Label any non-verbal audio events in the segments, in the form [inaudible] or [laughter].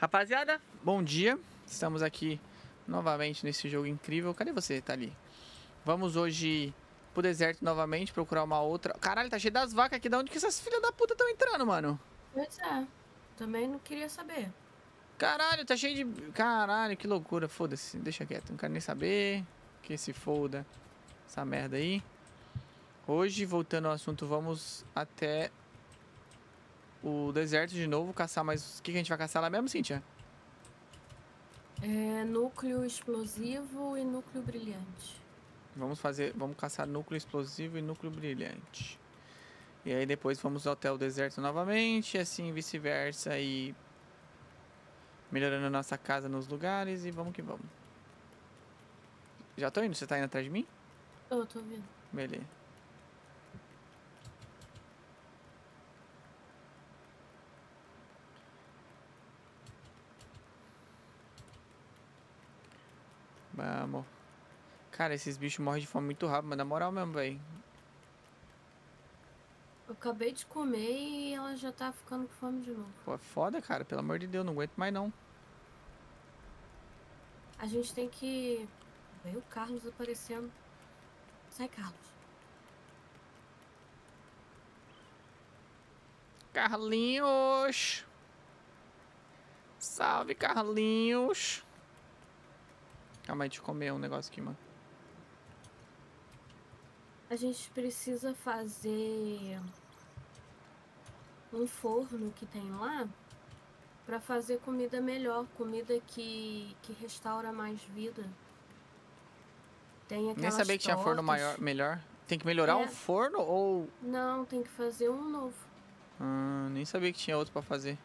Rapaziada, bom dia. Estamos aqui novamente nesse jogo incrível. Cadê você? Tá ali. Vamos hoje pro deserto novamente, procurar uma outra. Caralho, tá cheio das vacas aqui. Da onde que essas filhas da puta estão entrando, mano? Pois é. Também não queria saber. Caralho, tá cheio de. Caralho, que loucura. Foda-se, deixa quieto. Não quero nem saber. Que se foda essa merda aí. Hoje, voltando ao assunto, vamos até o deserto de novo, caçar mais. O que, que a gente vai caçar lá mesmo, Cintia? É núcleo explosivo e núcleo brilhante. Vamos fazer. Vamos caçar núcleo explosivo e núcleo brilhante. E aí depois vamos até o deserto novamente, assim vice-versa e melhorando a nossa casa nos lugares e vamos que vamos. Já tô indo, você tá indo atrás de mim? Eu tô vendo. Beleza. Vamos. Cara, esses bichos morrem de fome muito rápido, mas na moral mesmo, velho. Eu acabei de comer e ela já tá ficando com fome de novo. Pô, é foda, cara. Pelo amor de Deus, não aguento mais não. A gente tem que. Veio o Carlos aparecendo. Sai, Carlos. Carlinhos! Salve, Carlinhos! Calma aí, eu comer um negócio aqui, mano. A gente precisa fazer um forno que tem lá pra fazer comida melhor, comida que, que restaura mais vida. Tem Nem aquelas sabia que tinha forno maior, melhor. Tem que melhorar É. o forno ou. Não, tem que fazer um novo. Ah, nem sabia que tinha outro pra fazer.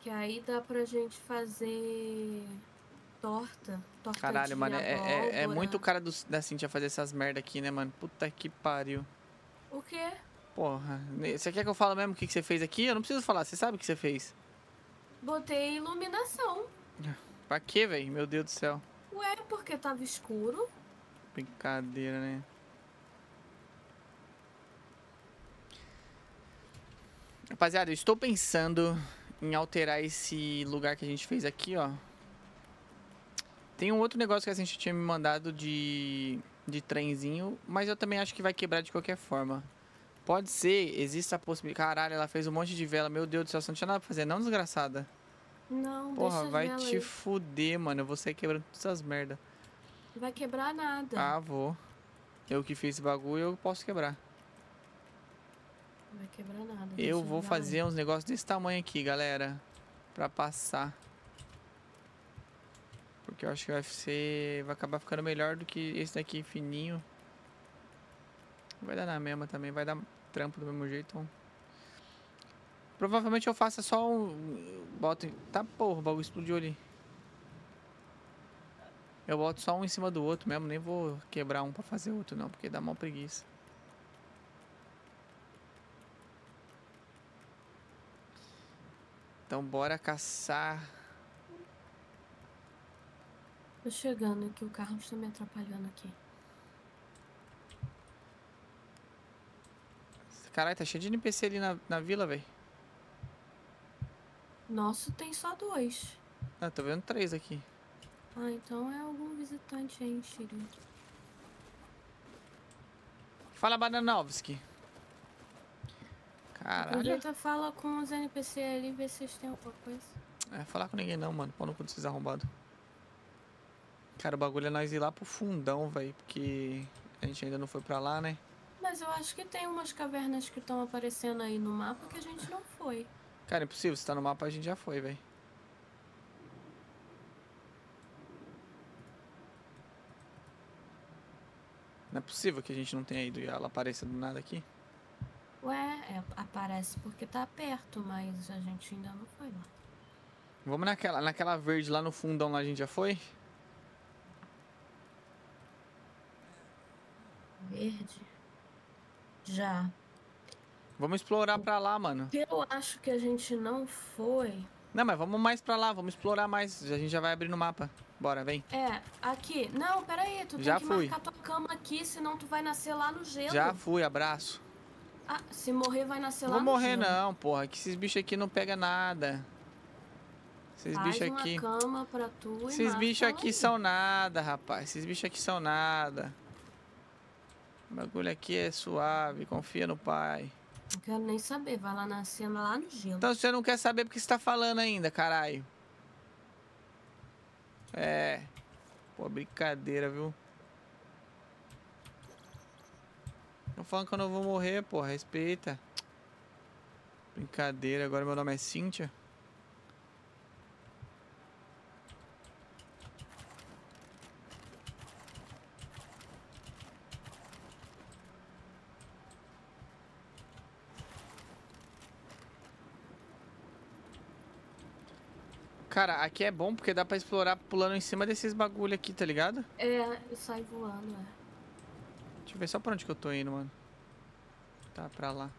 Que aí dá pra gente fazer torta. torta Caralho, mano, é, é, é muito cara do, da Cintia fazer essas merda aqui, né, mano? Puta que pariu. O quê? Porra, você quer que eu fale mesmo o que, que você fez aqui? Eu não preciso falar, você sabe o que você fez. Botei iluminação. [laughs] Pra quê, velho? Meu Deus do céu. Ué, porque tava escuro. Brincadeira, né? Rapaziada, eu estou pensando em alterar esse lugar que a gente fez aqui, ó. Tem um outro negócio que a gente tinha me mandado de, de trenzinho, mas eu também acho que vai quebrar de qualquer forma. Pode ser, existe a possibilidade. Caralho, ela fez um monte de vela. Meu Deus do céu, você não tinha nada pra fazer, não, desgraçada? Não, Porra, vai te aí. fuder, mano. Eu vou sair quebrando todas essas merda. Vai quebrar nada. Ah, vou. Eu que fiz esse bagulho, eu posso quebrar. Vai quebrar nada. Eu vou fazer aí. uns negócios desse tamanho aqui, galera. Pra passar. Porque eu acho que vai ser. Vai acabar ficando melhor do que esse daqui fininho. Vai dar na mesma também, vai dar trampo do mesmo jeito. então. Provavelmente eu faça só um. Boto. Tá porra, o bagulho explodiu ali. Eu boto só um em cima do outro mesmo, nem vou quebrar um pra fazer outro não, porque dá mó preguiça. Então bora caçar. Tô chegando aqui, o Carlos tá me atrapalhando aqui. Caralho, tá cheio de NPC ali na, na vila, velho. Nosso tem só dois. Ah, tô vendo três aqui. Ah, então é algum visitante aí, Shiri. Fala, Bananovski. Caralho. Aproveita, fala com os NPC ali vê se eles têm alguma coisa. É, falar com ninguém não, mano. Pau no cu desses arrombados. Cara, o bagulho é nós ir lá pro fundão, velho. Porque a gente ainda não foi pra lá, né? Mas eu acho que tem umas cavernas que estão aparecendo aí no mapa que a gente não foi. Cara, é impossível. Se tá no mapa, a gente já foi, velho. Não é possível que a gente não tenha ido e ela apareça do nada aqui. Ué, é, aparece porque tá perto, mas a gente ainda não foi lá. Vamos naquela, naquela verde lá no fundão lá a gente já foi? Verde? Já. Vamos explorar pra lá, mano. Eu acho que a gente não foi. Não, mas vamos mais pra lá, vamos explorar mais. A gente já vai abrir no mapa. Bora, vem. É, aqui. Não, peraí, tu Já tem que fui. marcar tua cama aqui, senão tu vai nascer lá no gelo. Já fui, abraço. Ah, se morrer, vai nascer Não lá vou no morrer gelo. não, porra. Que esses bichos aqui não pegam nada. Esses Faz bichos aqui. cama pra tu Esses bichos aqui aí. são nada, rapaz. Esses bichos aqui são nada. O bagulho aqui é suave, confia no pai. Não quero nem saber, vai lá na cena, lá no gelo. Então você não quer saber porque você tá falando ainda, caralho. É. Pô, brincadeira, viu? Tô falando que eu não vou morrer, pô. Respeita. Brincadeira, agora meu nome é Cíntia. Cara, aqui é bom porque dá pra explorar pulando em cima desses bagulho aqui, tá ligado? É, e sai voando, é. Deixa eu ver só pra onde que eu tô indo, mano. Tá, pra lá.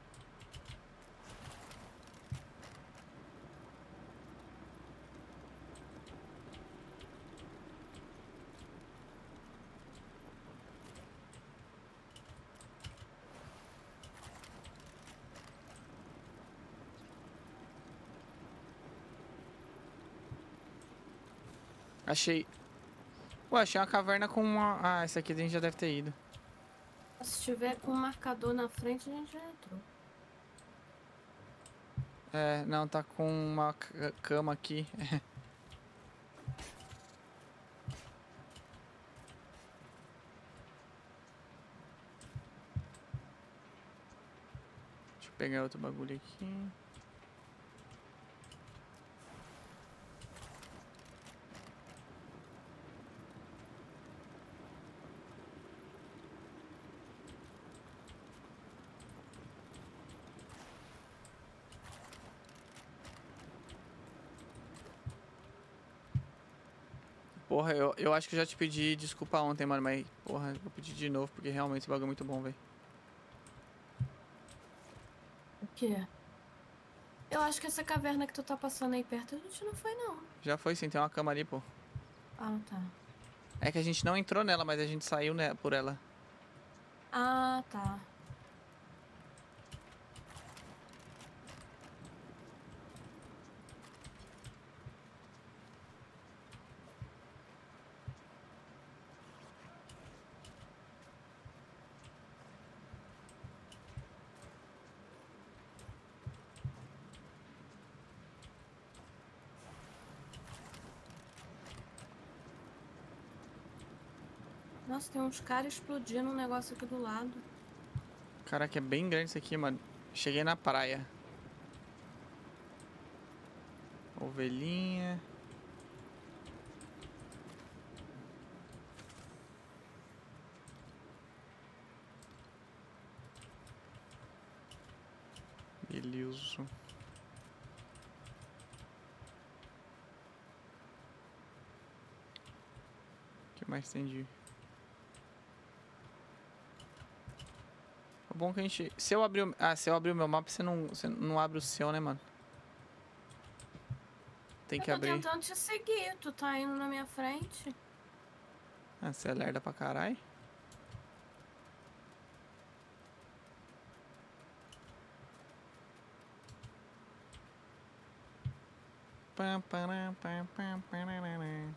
Achei. Ué, achei uma caverna com uma. Ah, essa aqui a gente já deve ter ido. Se tiver com um marcador na frente, a gente já entrou. É, não, tá com uma ca- cama aqui. [laughs] Deixa eu pegar outro bagulho aqui. Porra, eu, eu acho que eu já te pedi desculpa ontem, mano, mas porra, vou pedir de novo porque realmente esse bagulho é muito bom, velho. O quê? Eu acho que essa caverna que tu tá passando aí perto, a gente não foi, não. Já foi sim, tem uma cama ali, pô. Ah, tá. É que a gente não entrou nela, mas a gente saiu né, por ela. Ah, tá. Nossa, tem uns caras explodindo um negócio aqui do lado. Caraca, é bem grande isso aqui, mano. Cheguei na praia. Ovelhinha. Beleza. O que mais tem de... O bom que a gente. Se eu abrir o. Ah, se eu abrir o meu mapa, você não, você não abre o seu, né, mano? Tem que eu tô abrir. tentando te seguir, tu tá indo na minha frente. Ah, você é lerda pra caralho. Pam, param, pam, pam, parará.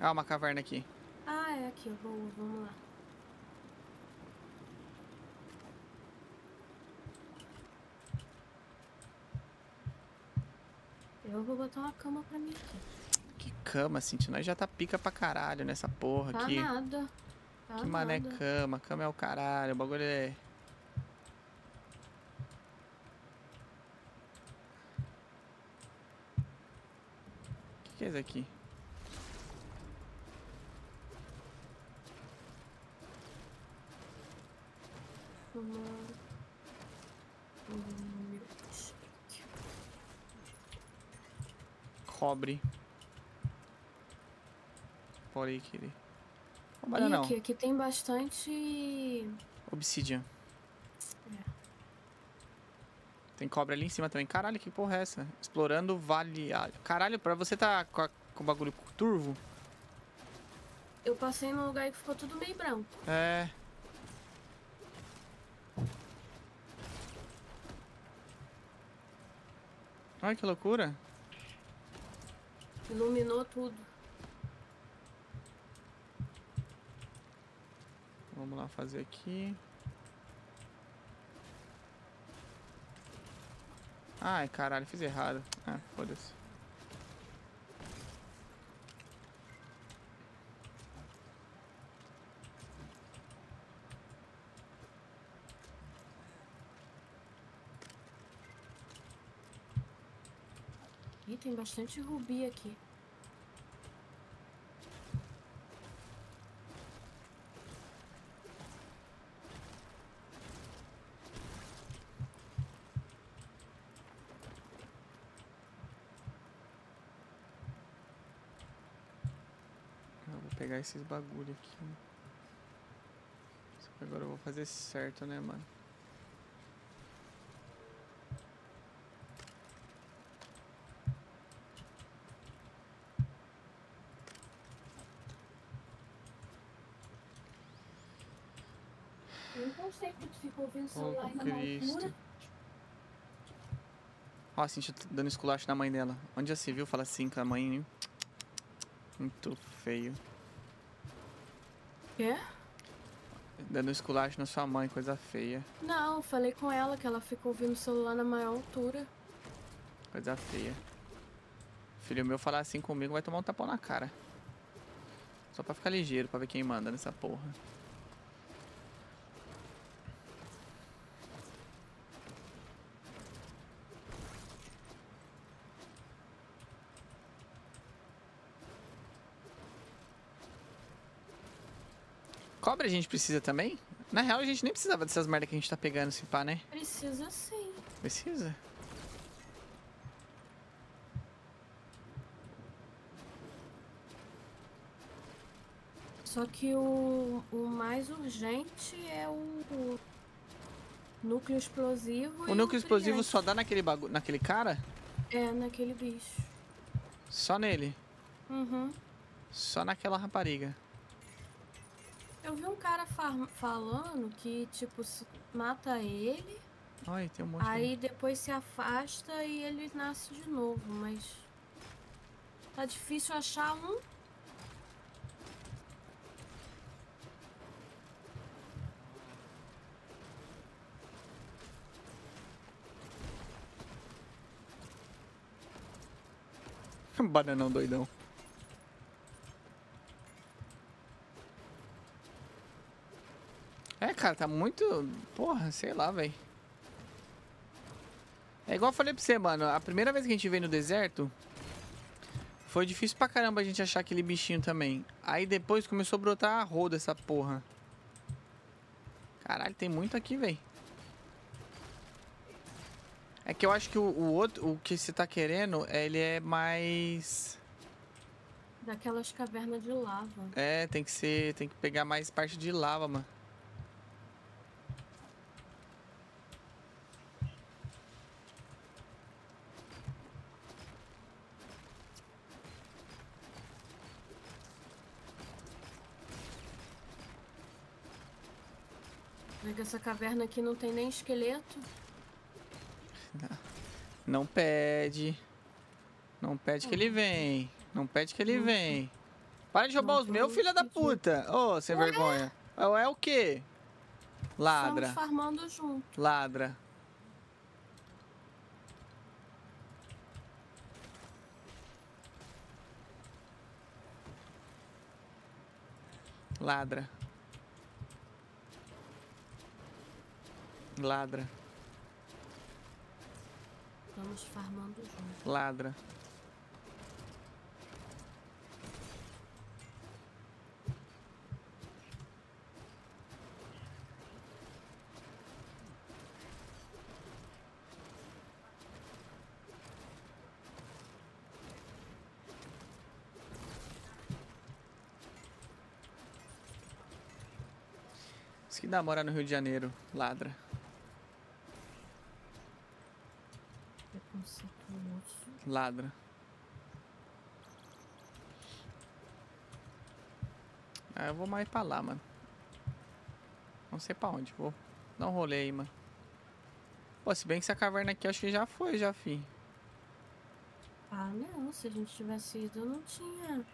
Ah, uma caverna aqui. Ah, é aqui, boa, vamos lá. Eu vou botar uma cama pra mim aqui. Que cama, Cintia. Nós já tá pica pra caralho nessa porra Tá aqui. nada. Tá Que mané nada. cama. Cama é o caralho. O bagulho é. O que, que é isso aqui? Milkshake. Cobre. Trabalha Ih, não. aqui, aqui tem bastante. Obsidian. É. Tem cobra ali em cima também. Caralho, que porra é essa? Explorando vale... Caralho, pra você tá com, a- com o bagulho turvo? Eu passei num lugar que ficou tudo meio branco. É... Ai, que loucura. Iluminou tudo. Vamos lá fazer aqui. Ai, caralho, fiz errado. Ah, foda-se. Ih, tem bastante rubi aqui. Eu vou pegar esses bagulho aqui. Só que agora eu vou fazer certo, né, mano? Eu não gostei que tu ficou ouvindo o Oh, Cristo. Ó, a Cintia tá dando esculacho na mãe dela. Onde já se viu? Fala assim com a mãe, hein? Muito feio. Quê? Dando esculacho na sua mãe, coisa feia. Não, falei com ela que ela ficou ouvindo o celular na maior altura. Coisa feia. Filho meu falar assim comigo vai tomar um tapão na cara. Só pra ficar ligeiro, pra ver quem manda nessa porra. Cobra a gente precisa também? Na real, a gente nem precisava dessas merda que a gente tá pegando, se pá, né? Precisa sim. Precisa? Só que o, o mais urgente é o, o núcleo explosivo O núcleo explosivo brilhante. só dá naquele bagu... naquele cara? É, naquele bicho. Só nele. Uhum. Só naquela rapariga. Eu vi um cara fa- falando que, tipo, mata ele, Ai, tem um monte aí depois se afasta e ele nasce de novo, mas. Tá difícil achar um. de... [laughs] Bananão doidão. É, cara, tá muito... Porra, sei lá, velho. É igual eu falei pra você, mano. A primeira vez que a gente veio no deserto... Foi difícil pra caramba a gente achar aquele bichinho também. Aí depois começou a brotar a roda essa porra. Caralho, tem muito aqui, velho. É que eu acho que o, o outro, o que você tá querendo, ele é mais. Daquelas cavernas de lava. É, tem que ser. Tem que pegar mais parte de lava, mano. Essa caverna aqui não tem nem esqueleto. Não pede. Não pede que ele vem. Não pede que ele vem. Para de roubar Não os meus, filha da puta. Ô, sem vergonha. É o quê? Ladra. Estamos farmando junto. Ladra. Ladra. Ladra. Estamos farmando junto. Ladra. Isso que dá morar no Rio de Janeiro, ladra. Ladra. Ah, eu vou mais pra lá, mano. Não sei pra onde. Vou dar um rolê aí, mano. Pô, se bem que essa caverna aqui eu acho que já foi, já, fi. Ah, não. Se a gente tivesse ido, não tinha.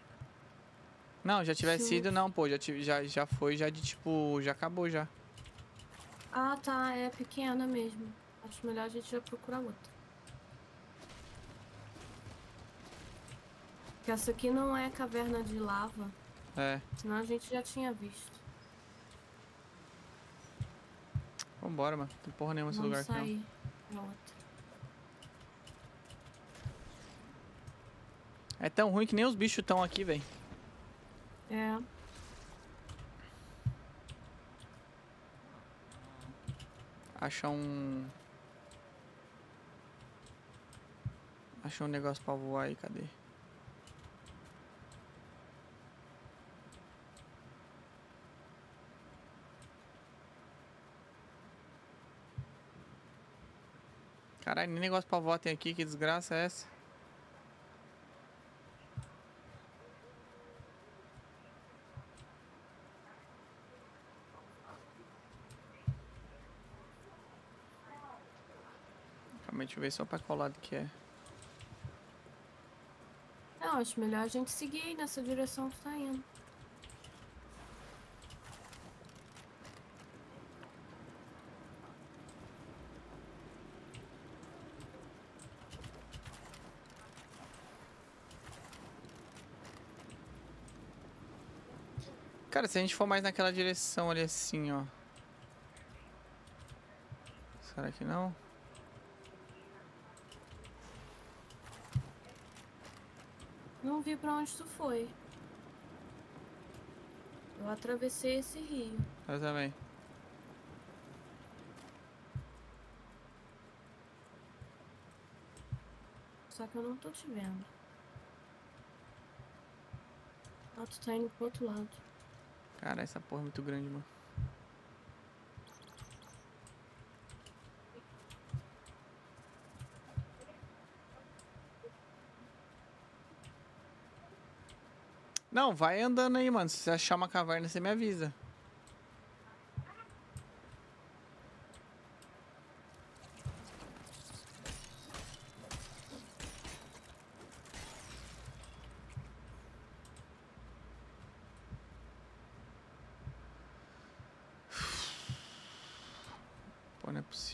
Não, já tivesse Sim. ido, não, pô. Já, já, já foi, já de tipo. Já acabou já. Ah, tá. É pequena mesmo. Acho melhor a gente já procurar outra. Porque essa aqui não é caverna de lava. É. Senão a gente já tinha visto. Vambora, mano. Não tem porra nenhuma nesse lugar aqui, sair não. outra. É tão ruim que nem os bichos estão aqui, velho. É. Achar um... Achar um negócio pra voar aí, cadê? Caralho, nem negócio pra tem aqui, que desgraça é essa? Calma deixa eu ver só pra qual lado que é. Não, acho melhor a gente seguir nessa direção que tá indo. Cara, se a gente for mais naquela direção ali assim, ó. Será que não? Não vi pra onde tu foi. Eu atravessei esse rio. Eu também. Só que eu não tô te vendo. Ah, tu tá indo pro outro lado. Cara, essa porra é muito grande, mano. Não, vai andando aí, mano. Se você achar uma caverna, você me avisa.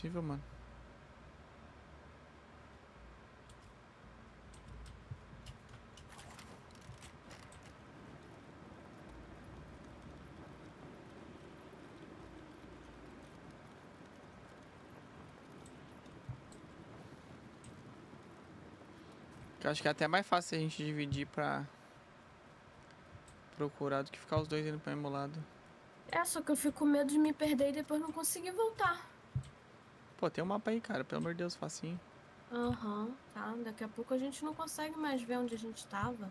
possível, mano. Eu acho que é até mais fácil a gente dividir pra procurar do que ficar os dois indo pro mesmo lado. É, só que eu fico com medo de me perder e depois não conseguir voltar. Pô, tem um mapa aí, cara. Pelo amor de Deus, facinho. Aham, uhum, tá. Daqui a pouco a gente não consegue mais ver onde a gente tava.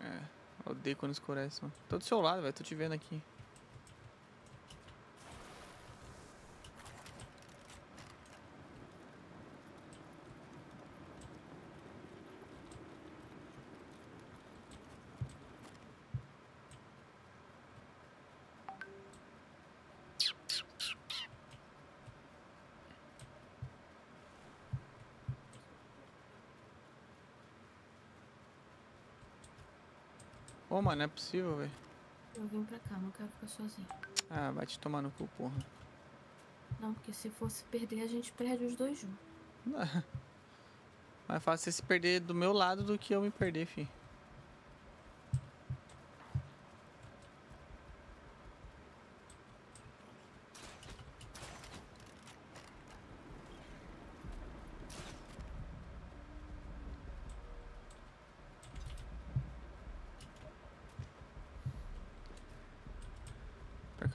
É, odeio quando escurece, mano. Tô do seu lado, velho. Tô te vendo aqui. Pô, mano, não é possível, velho. Eu vim pra cá, não quero ficar sozinho. Ah, vai te tomar no cu, porra. Não, porque se fosse perder, a gente perde os dois juntos. [laughs] Mais fácil você se perder do meu lado do que eu me perder, fi.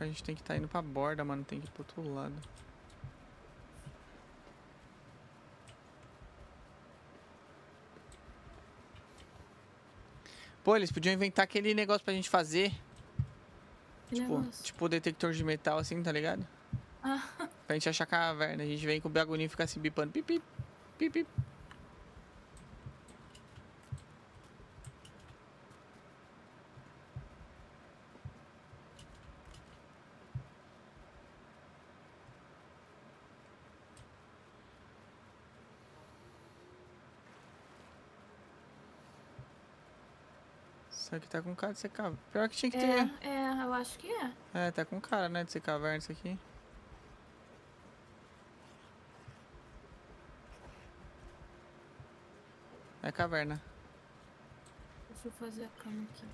A gente tem que estar tá indo pra borda, mano. Tem que ir pro outro lado. Pô, eles podiam inventar aquele negócio pra gente fazer. Tipo, tipo detector de metal assim, tá ligado? Ah. Pra gente achar caverna. A gente vem com o bagulhinho e fica assim bipando. Pip, pip, pip, pip. Aqui tá com cara de ser caverna. Pior que tinha que É, ter. é, eu acho que é. É, tá com cara, né, de ser caverna isso aqui. É caverna. Deixa eu fazer a cama aqui.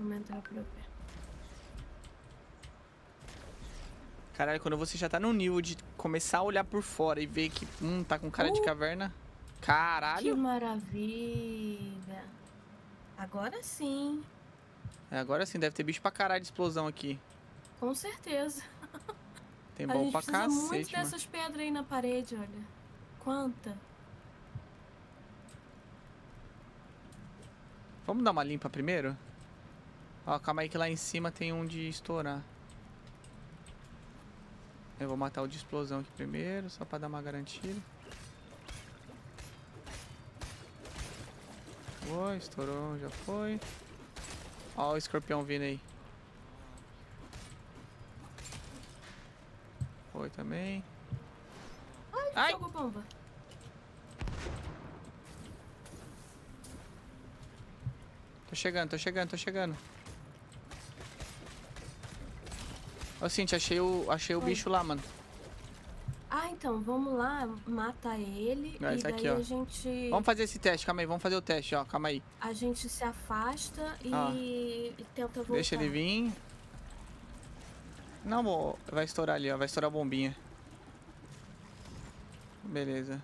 Por aqui. Caralho, quando você já tá no nível de começar a olhar por fora e ver que, hum, tá com cara de Uh! caverna. Que Caralho! maravilha! Agora sim, É, agora sim, deve ter bicho pra caralho de explosão aqui. com certeza. Tem [laughs] a bom gente pra precisa muito cacete, mano. dessas pedras aí na parede, olha. Quanta? Vamos dar uma limpa primeiro? Ó, calma aí que lá em cima tem um de estourar. Eu vou matar o de explosão aqui primeiro, só pra dar uma garantida. Foi, estourou, já foi. Ó o escorpião vindo aí. Foi também. Ai! Jogou bomba. Tô chegando, tô chegando, tô chegando. Ô, Cintia, achei o, achei o Oi. bicho lá, mano. Ah, então, vamos lá, mata ele Ah, e esse daí aqui, a gente Vamos fazer esse teste, calma aí, vamos fazer o teste, ó, calma aí. a gente se afasta e, Ó. e tenta voltar. Deixa ele vir. Não, mo- vai estourar ali, ó, vai estourar a bombinha. Beleza.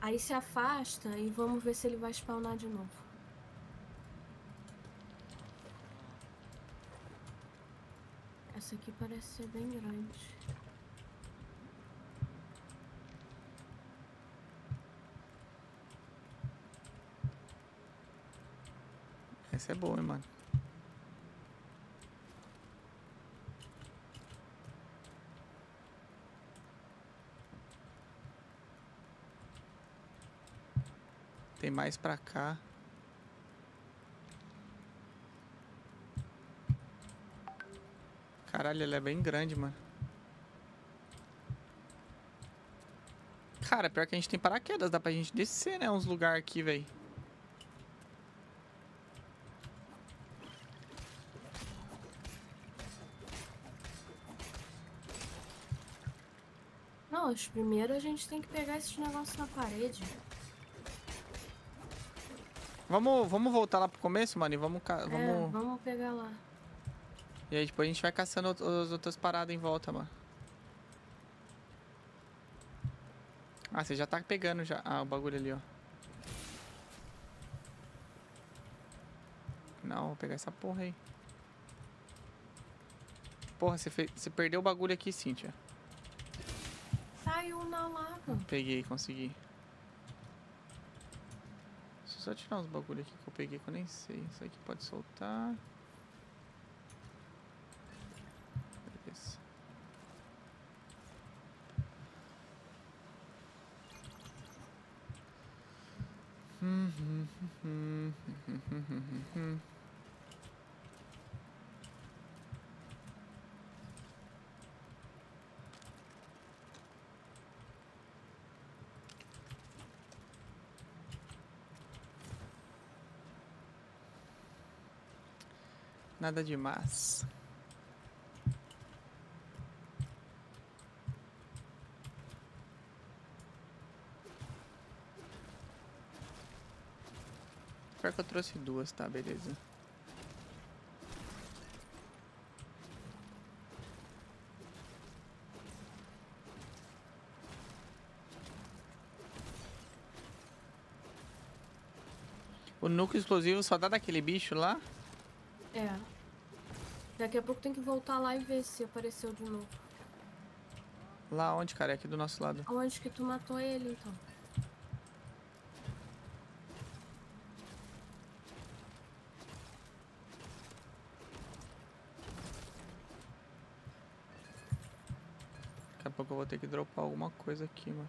Aí se afasta e vamos ver se ele vai spawnar de novo. Essa aqui parece ser bem grande. Essa é boa, hein, mano. Tem mais pra cá. Caralho, ela é bem grande, mano. Cara, pior que a gente tem paraquedas, dá pra gente descer, né? Uns lugares aqui, velho. Não, acho que primeiro a gente tem que pegar esses negócios na parede. Vamos, vamos voltar lá pro começo, mano, e vamos, É, vamos... vamos pegar lá. E aí depois a gente vai caçando as outras paradas em volta, mano. Ah, você já tá pegando já. Ah, o bagulho ali, ó. Não, vou pegar essa porra aí. Porra, você, fe... você perdeu o bagulho aqui, Cíntia. Saiu na lava. Peguei, consegui. Deixa eu só tirar uns bagulho aqui que eu peguei que eu nem sei. Isso aqui pode soltar. Beleza. Nada demais. Pior que eu trouxe duas, tá? Beleza. O núcleo explosivo só dá daquele bicho lá? É. Daqui a pouco tem que voltar lá e ver se apareceu de novo. Lá onde, cara? É aqui do nosso lado. Onde que tu matou ele, então? ter que dropar alguma coisa aqui, mano.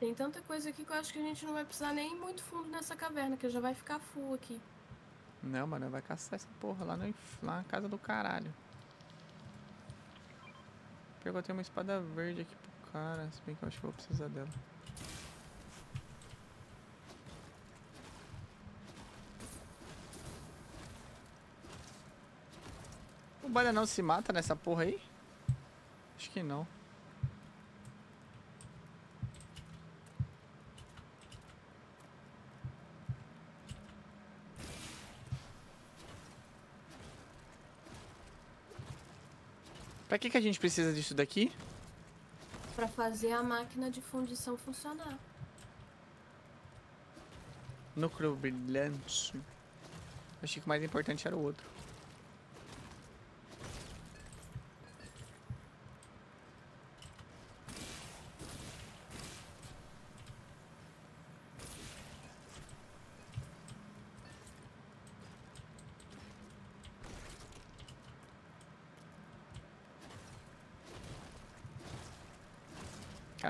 Tem tanta coisa aqui que eu acho que a gente não vai precisar nem ir muito fundo nessa caverna, que já vai ficar full aqui. Não, mano, vai caçar essa porra lá, no, lá na casa do caralho. Pior que eu tenho uma espada verde aqui pro cara, se bem que eu acho que vou precisar dela. O bananão se mata nessa porra aí? Acho que não. Pra que, que a gente precisa disso daqui? Pra fazer a máquina de fundição funcionar. Núcleo brilhante. Achei que o mais importante era o outro.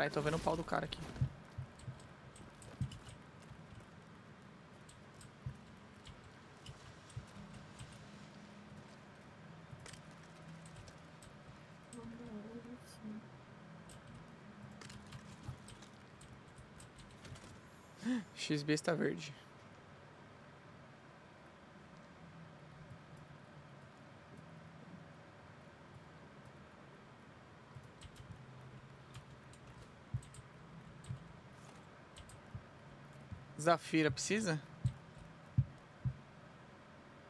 Caralho, tô vendo o pau do cara aqui. X besta verde. Zafira precisa?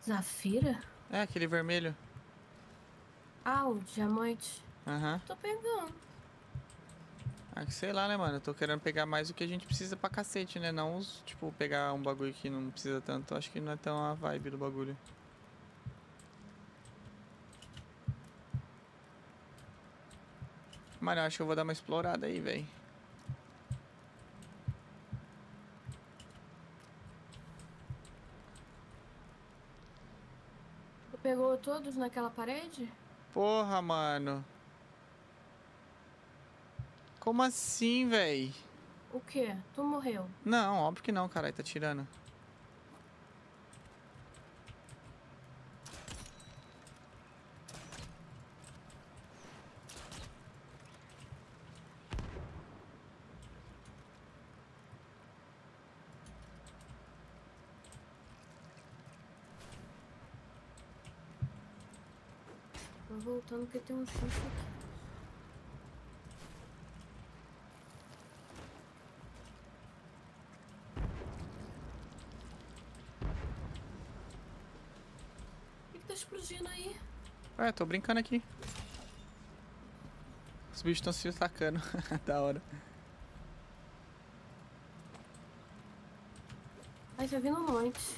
Zafira? É, aquele vermelho. Ah, o diamante. Aham. Tô pegando. Ah, que sei lá, né, mano? Eu tô querendo pegar mais do que a gente precisa pra cacete, né? Não os, tipo, pegar um bagulho que não precisa tanto. Acho que não é tão a vibe do bagulho. Mano, eu acho que eu vou dar uma explorada aí, velho. Tu pegou todos naquela parede? Porra, mano. Como assim, véi? O quê? Tu morreu? Não, óbvio que não, caralho. Tá tirando. Tô voltando porque tem um chute aqui. O que, que tá explodindo aí? Ué, tô brincando aqui. Os bichos estão se atacando. [laughs] da hora. Ai, tá vindo um monte.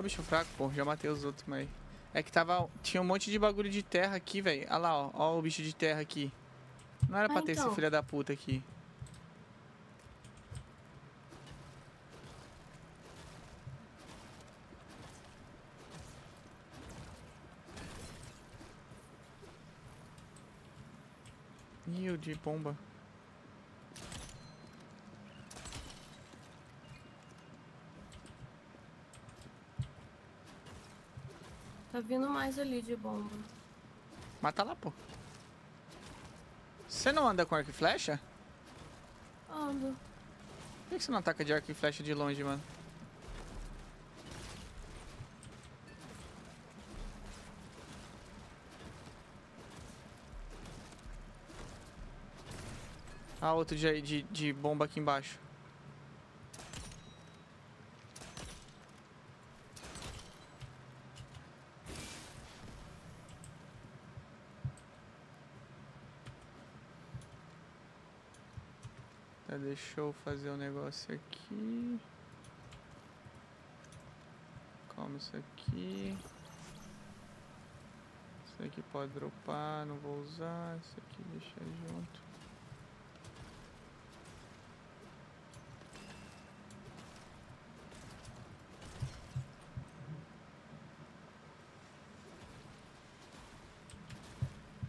Só bicho fraco, pô. Já matei os outros, mas. É que tava. Tinha um monte de bagulho de terra aqui, velho. Olha lá, ó. Ó o bicho de terra aqui. Não era Ah, pra ter então. esse filho da puta aqui. Ih, de bomba. Tá vindo mais ali de bomba. Mata lá, pô. Você não anda com arco e flecha? Ando. Por que você não ataca de arco e flecha de longe, mano? Ah, outro de, de, de bomba aqui embaixo. Tá, deixa eu fazer um negócio aqui. Calma isso aqui. Isso aqui pode dropar, não vou usar. Isso aqui deixa junto.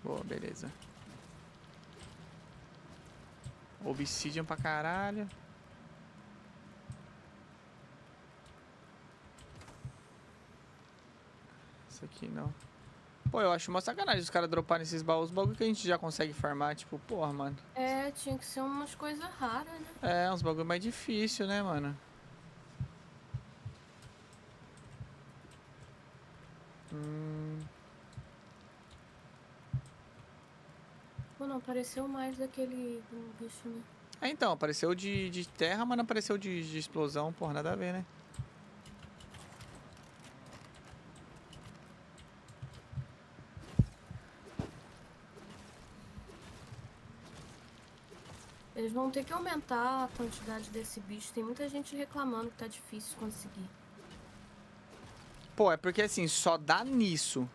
Boa, beleza. Obsidian pra caralho. Isso aqui não. Pô, eu acho uma sacanagem os caras droparem esses baús, bagulho que a gente já consegue farmar, tipo, porra, mano. É, tinha que ser umas coisas raras, né? É, uns bagulho mais difícil, né, mano? Hum. Pô, não apareceu mais daquele bicho, né? É, então, apareceu de, de terra, mas não apareceu de, de explosão, porra, nada a ver, né? Eles vão ter que aumentar a quantidade desse bicho. Tem muita gente reclamando que tá difícil conseguir. Pô, é porque assim, só dá nisso.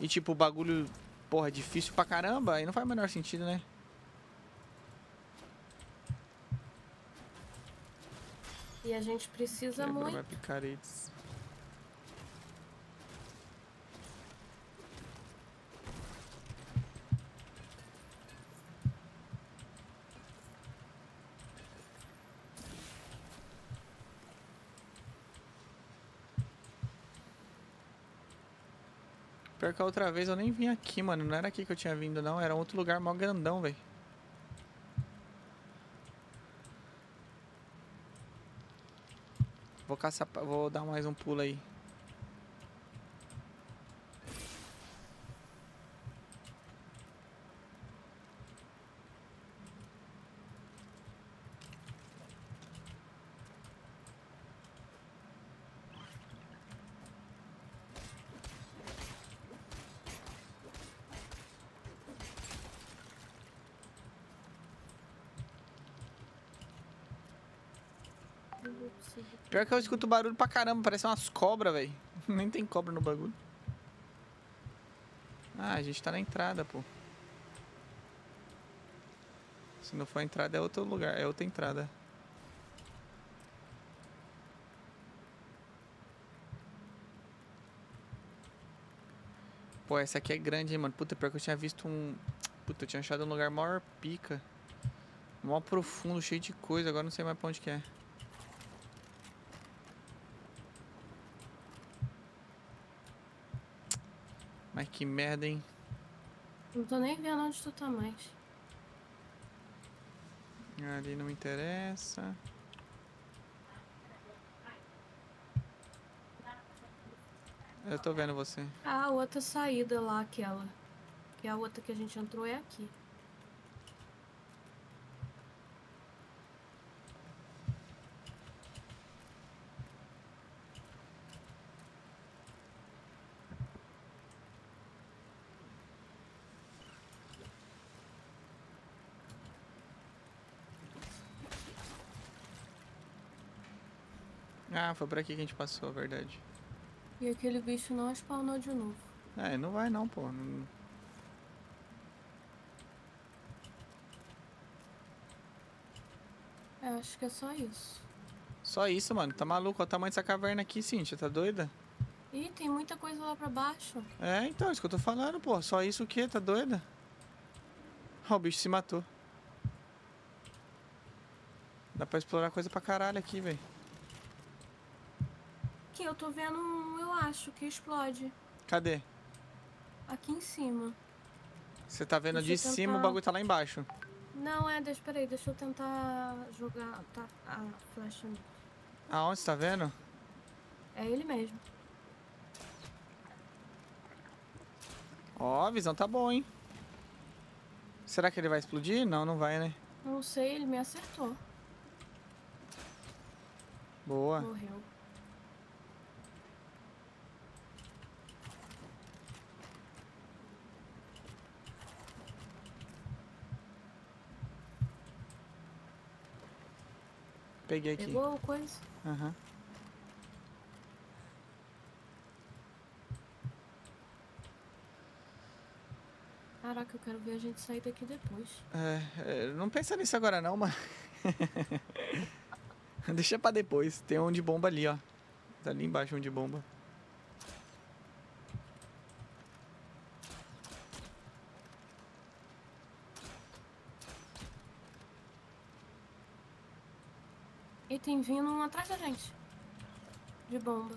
E tipo, o bagulho, porra, difícil pra caramba, aí não faz o menor sentido, né? E a gente precisa Quebra, muito. picaretes. Pior que a outra vez eu nem vim aqui, mano. Não era aqui que eu tinha vindo, não. Era outro lugar mó grandão, velho. Vou caçar, vou dar mais um pulo aí. Pior que eu escuto barulho pra caramba, parece umas cobras, velho. [laughs] Nem tem cobra no bagulho. Ah, a gente tá na entrada, pô. Se não for a entrada, é outro lugar, é outra entrada. Pô, essa aqui é grande, hein, mano. Puta, pior que eu tinha visto um. Puta, eu tinha achado um lugar maior pica. Mó profundo, cheio de coisa. Agora não sei mais pra onde que é. Mas que merda, hein? Não tô nem vendo onde tu tá mais. Ali não interessa. Eu tô vendo você. Ah, a outra saída lá, aquela. Que a outra que a gente entrou é aqui. Ah, foi por aqui que a gente passou, verdade. E aquele bicho não spawnou de novo. É, não vai não, pô. Não- É, acho que é só isso. Só isso, mano. Tá maluco? Olha o tamanho dessa caverna aqui, Cintia. Tá doida? Ih, tem muita coisa lá pra baixo. É, então, isso que eu tô falando, pô. Só isso o quê? Tá doida? Ó, o bicho se matou. Dá pra explorar coisa pra caralho aqui, velho. Eu tô vendo um, eu acho, que explode. Cadê? Aqui em cima. Você tá vendo Deixa de eu cima, o tentar- bagulho tá lá embaixo. Não, é, deixa, peraí, deixa eu tentar jogar tá, a flecha. Aonde você tá vendo? É ele mesmo. Ó, a visão tá boa, hein? Será que ele vai explodir? Não, não vai, né? Não sei, ele me acertou. Boa. Morreu. Peguei aqui. Pegou o coisa? Aham. Caraca, eu quero ver a gente sair daqui depois. É, é, não pensa nisso agora não, mano. [laughs] Deixa pra depois. Tem um de bomba ali, ó. Tá ali embaixo um de bomba. Tem vindo um atrás da gente. De bomba.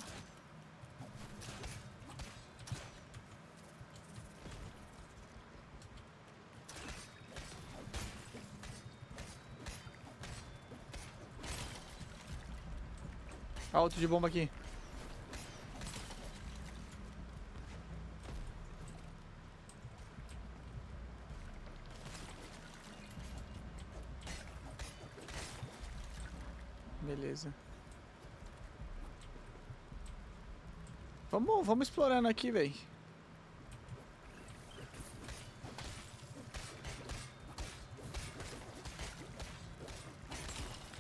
Alto de bomba aqui. Beleza. Vamos, vamos explorando aqui, velho.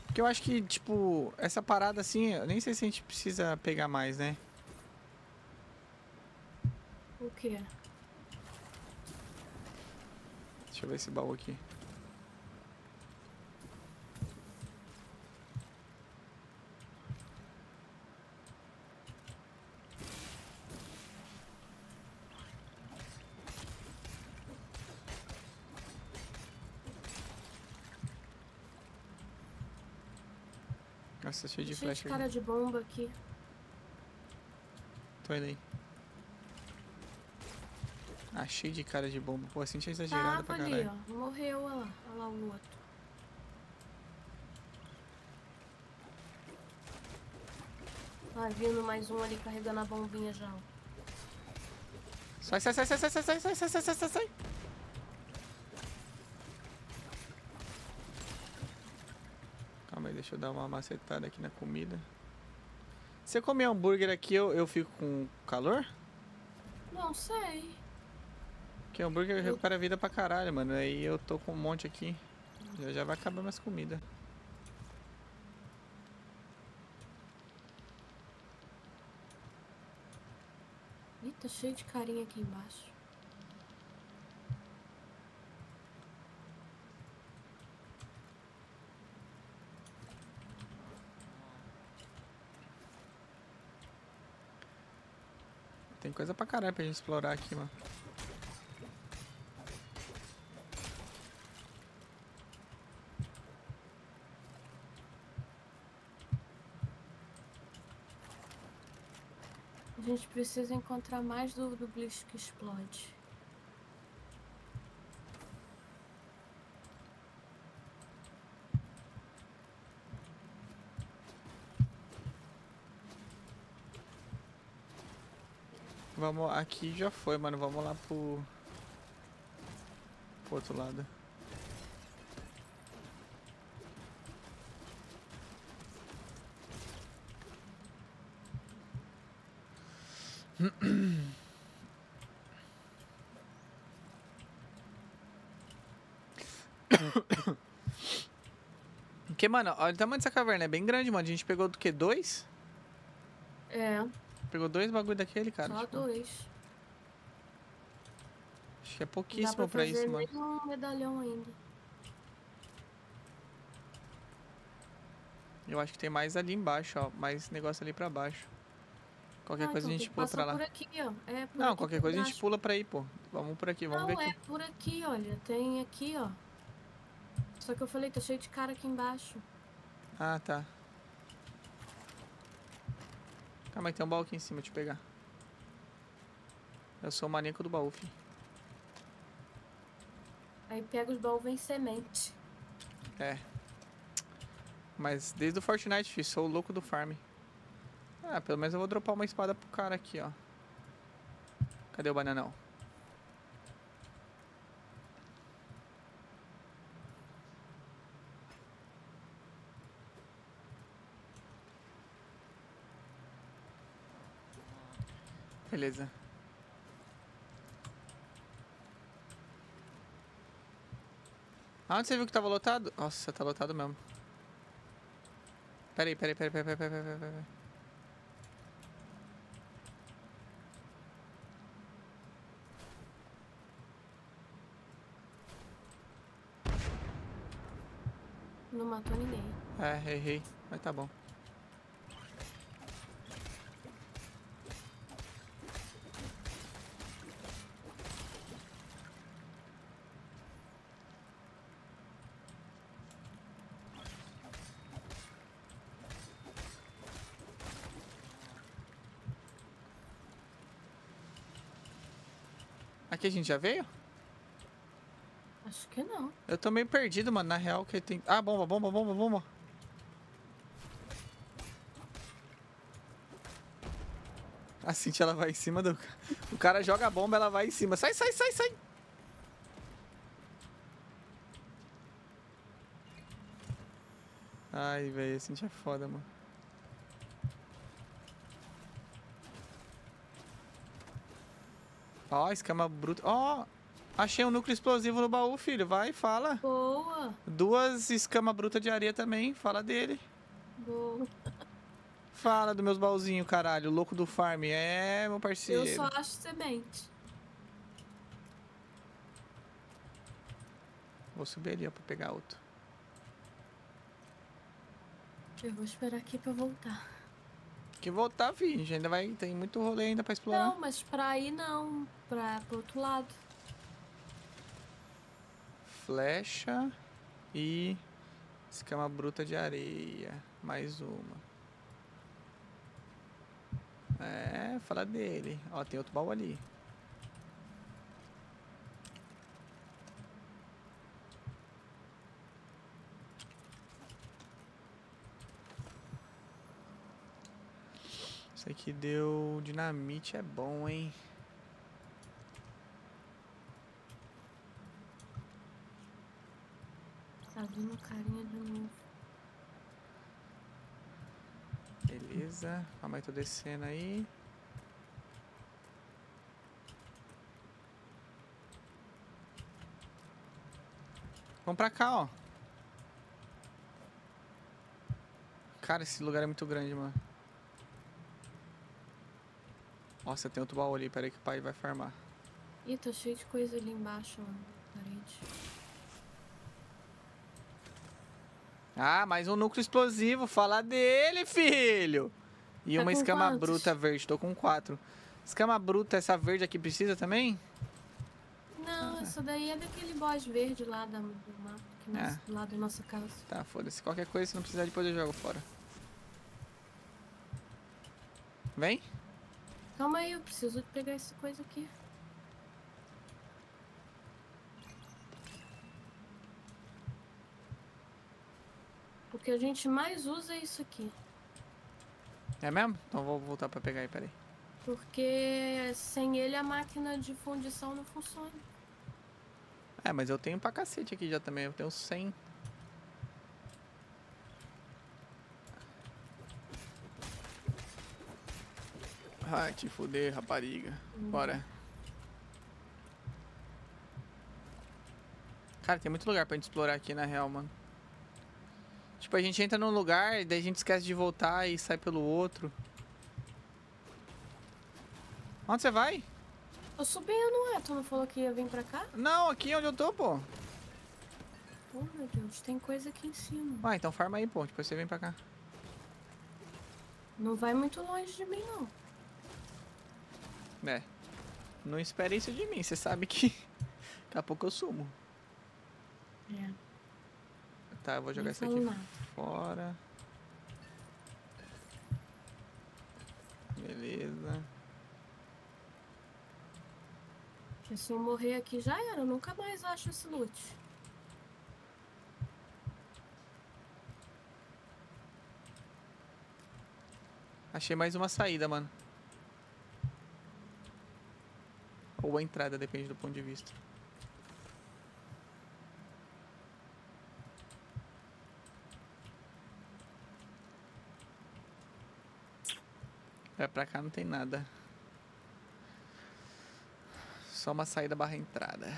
Porque eu acho que, tipo, essa parada assim, eu nem sei se a gente precisa pegar mais, né? O quê? Deixa eu ver esse baú aqui. Nossa, cheio de cara de bomba aqui. Tô indo aí. Ah, cheio de cara de bomba. Pô, assim tinha exagerado Tava pra ali, caralho. ó. Morreu, olha lá. Olha lá o outro. Vai vindo mais um ali carregando a bombinha já. ó. Sai, sai, sai, sai, sai, sai, sai, sai, sai, sai, sai, sai, sai. Calma aí, deixa eu dar uma macetada aqui na comida. Se eu comer hambúrguer aqui, eu, eu fico com calor? Não sei. Porque hambúrguer recupera vida pra caralho, mano. Aí eu tô com um monte aqui. Já, já vai acabar minhas comidas. Tá cheio de carinha aqui embaixo. Tem coisa pra caralho pra gente explorar aqui, mano. A gente precisa encontrar mais do, do bicho que explode. Vamos, aqui já foi, mano. Vamos lá pro... Pro outro lado. [coughs] Porque, mano, olha o tamanho dessa caverna. É bem grande, mano. A gente pegou do que? Dois? É, Pegou dois bagulho daquele, cara. só tipo, dois. Acho que é Não pouquíssimo pra pra isso, mano. um medalhão ainda. Eu acho que tem mais ali embaixo, ó. Mais negócio ali pra baixo. Qualquer Ah, coisa então a gente pula pra lá. aqui. É, Não, qualquer coisa a gente pula pra aí, pô. Vamos por aqui, vamos Não, ver é aqui. por aqui, olha. Tem aqui, ó. Só que eu falei, tá cheio de cara aqui embaixo. Ah, tá. Calma aí, tem um baú aqui em cima, deixa eu pegar. Eu sou o maníaco do baú, fi. Aí pega os baús, vem semente. É. Mas desde o Fortnite, fi, sou o louco do farm. Ah, pelo menos eu vou dropar uma espada pro cara aqui, ó. Cadê o bananão? Beleza. Aonde você viu que tava lotado? Nossa, tá lotado mesmo. Peraí, peraí, peraí, peraí, peraí, peraí, peraí, peraí. Não matou ninguém. É, errei, mas tá bom. Aqui a gente já veio? Acho que não. Eu tô meio perdido, mano. Na real, que tem. Ah, bomba, bomba, bomba, bomba. A Cintia, ela vai em cima do. O cara joga a bomba, ela vai em cima. Sai, sai, sai, sai. Ai, velho, a Cintia é foda, mano. Ó, escama bruta. Ó, achei um núcleo explosivo no baú, filho. Vai, fala. Boa. Duas escamas brutas de areia também. Fala dele. Boa. Fala dos meus baúzinhos, caralho. Louco do farm. É, meu parceiro. Eu só acho semente. Vou subir ali, ó, pra pegar outro. Eu vou esperar aqui pra voltar. Que voltar, filho. Ainda vai. Tem muito rolê ainda pra explorar. Não, mas pra ir não. Pra, pro outro lado. Flecha e escama bruta de areia. Mais uma. É, fala dele. Ó, tem outro baú ali. Isso aqui deu dinamite, é bom, hein? Tá vindo carinha de novo. Beleza. Calma aí, tô descendo aí. Vamos pra cá, ó. Cara, esse lugar é muito grande, mano. Nossa, tem outro baú ali. Pera aí que o pai vai farmar. Ih, tá cheio de coisa ali embaixo, ó, na parede. Ah, mais um núcleo explosivo. Fala dele, filho. E Tá uma escama quantos? bruta verde. Tô com quatro. Escama bruta, essa verde aqui precisa também? Não, essa daí é daquele boss verde lá da, do mapa, que nós- lá da nossa casa. Tá, foda-se. Qualquer coisa, se não precisar, depois eu jogo fora. Vem? Calma aí, eu preciso pegar essa coisa aqui. O que a gente mais usa é isso aqui. É mesmo? Então vou voltar pra pegar aí, peraí. Porque sem ele a máquina de fundição não funciona. É, mas eu tenho pra cacete aqui já também. Eu tenho 100. Ai, te fuder, rapariga. Bora. Cara, tem muito lugar pra gente explorar aqui, na real, mano. Tipo, a gente entra num lugar, daí a gente esquece de voltar e sai pelo outro. Onde você vai? Eu subindo, ué. Tu não falou que ia vir pra cá? Não, aqui onde eu tô, pô. Oh, meu Deus, tem coisa aqui em cima. Ah, então farma aí, pô. Depois você vem pra cá. Não vai muito longe de mim, não. É. Não espere isso de mim. Você sabe que [laughs] daqui a pouco eu sumo. É, Tá, eu vou jogar isso aqui nada. fora. Beleza. Porque se eu morrer aqui já era, eu nunca mais acho esse loot. Achei mais uma saída, mano. Ou a entrada, depende do ponto de vista. É, pra cá não tem nada. Só uma saída barra entrada.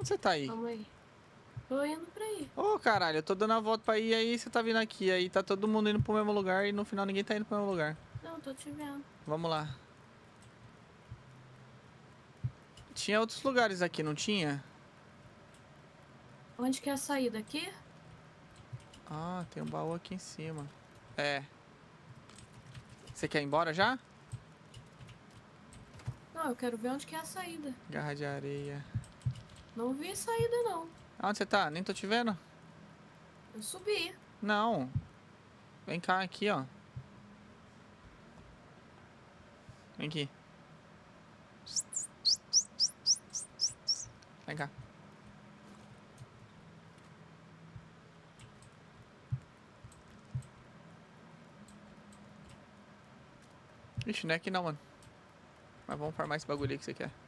Onde você tá aí? Calma aí. Tô indo pra aí. Ô, caralho, eu tô dando a volta pra ir aí, você tá vindo aqui. Aí tá todo mundo indo pro mesmo lugar e no final ninguém tá indo pro mesmo lugar. Não, tô te vendo. Vamos lá. Tinha outros lugares aqui, não tinha? Onde que é a saída? Aqui? Ah, tem um baú aqui em cima. É. Você quer ir embora já? Não, eu quero ver onde que é a saída. Garra de areia. Não vi a saída, não. Onde você tá? Nem tô te vendo? Eu subi. Não. Vem cá, aqui, ó. Vem aqui. Vem cá. Ixi, não é aqui não, mano. Mas vamos farmar esse bagulho aí que você quer.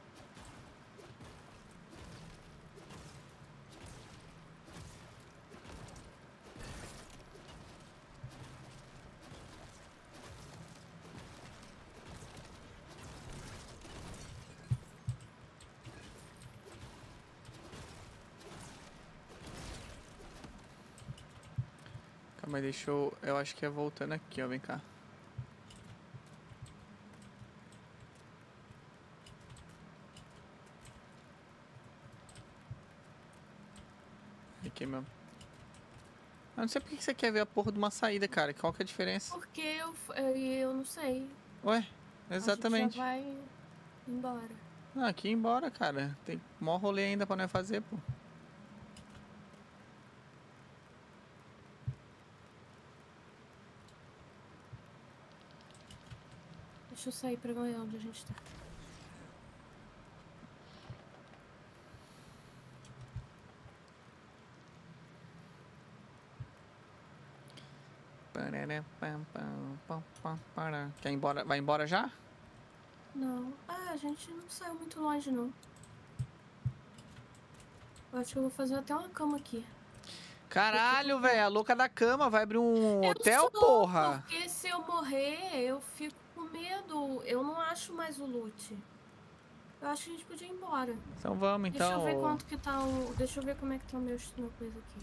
Aí, deixa eu... Eu acho que é voltando aqui, ó. Vem cá. Aqui mesmo. Eu não sei por que você quer ver a porra de uma saída, cara. Qual que é a diferença? Porque eu, eu, não sei. Ué, exatamente. A gente já vai embora. Não, aqui embora, cara. Tem maior rolê ainda pra nós fazer, pô. Deixa eu sair pra ver onde a gente tá. Quer ir embora? Vai embora já? Não. Ah, a gente não saiu muito longe, não. Eu acho que eu vou fazer até uma cama aqui. Caralho, velho, a louca da cama vai abrir um Eu hotel, sou, porra. Porque se eu morrer, eu fico medo. Eu não acho mais o loot. Eu acho que a gente podia ir embora. Então vamos, Deixa então. eu ver quanto que tá o. Deixa eu ver como é que tá o meu, meu coisa aqui.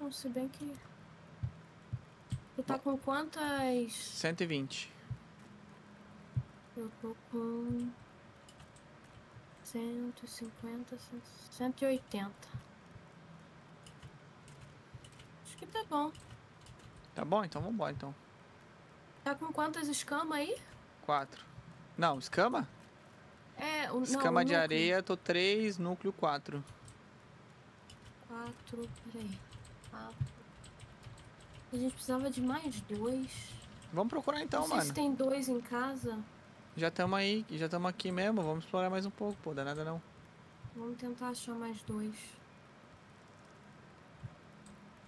Não, se bem que. Tu tá com quantas. 120. Eu tô com. 150, 180. Acho que tá bom. Tá bom? Então vambora, então. Tá com quantas escamas aí? Quatro. Não, escama? É, o, Escama não, de núcleo. areia, tô três, núcleo quatro. Quatro, peraí. Quatro. A gente precisava de mais dois. Vamos procurar então, não sei mano. se tem dois em casa. Já estamos aí, já estamos aqui mesmo. Vamos explorar mais um pouco, pô. Dá nada não. Vamos tentar achar mais dois.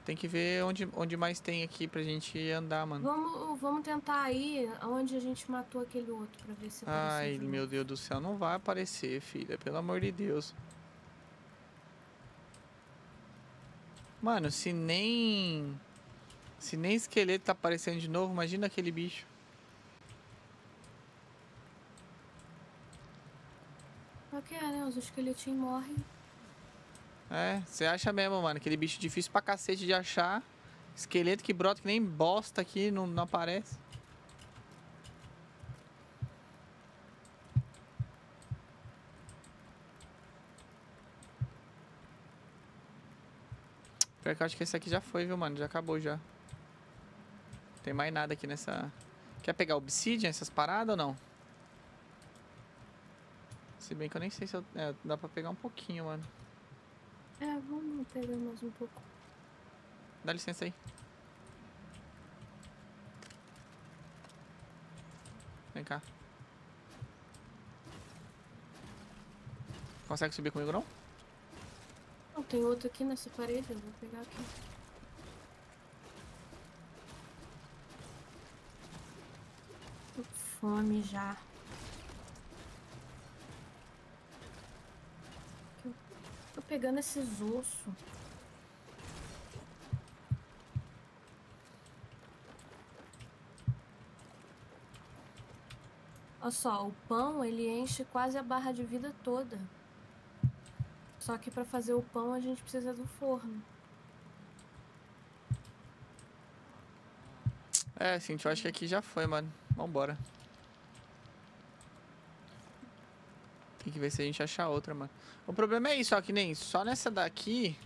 Tem que ver onde, onde mais tem aqui pra gente andar, mano. Vamos, vamos tentar ir onde a gente matou aquele outro pra ver se aparece Ai, meu. Deus do céu, não vai aparecer, filha. Pelo amor de Deus. Mano, se nem. Se nem esqueleto tá aparecendo de novo, imagina aquele bicho. Que é, né? Os esqueletinhos morrem. É, você acha mesmo, mano. Aquele bicho difícil pra cacete de achar. Esqueleto que brota que nem bosta aqui, não, não aparece. Pior que eu acho que esse aqui já foi, viu, mano? Já acabou já. Tem mais nada aqui nessa. Quer pegar obsidian, essas paradas ou não? Se bem que eu nem sei se eu... é, dá pra pegar um pouquinho, mano. É, vamos pegar mais um pouco. Dá licença aí. Vem cá. Consegue subir comigo não? Não, tem outro aqui nessa parede, eu vou pegar aqui. Tô com fome já. Aqui, ó. Tô pegando esses ossos. Olha só, o pão ele enche quase a barra de vida toda. Só que para fazer o pão a gente precisa do forno. É, sim, eu acho que aqui já foi, mano. Vambora. Que ver se a gente achar outra, mano. O problema é isso, ó, que nem só nessa daqui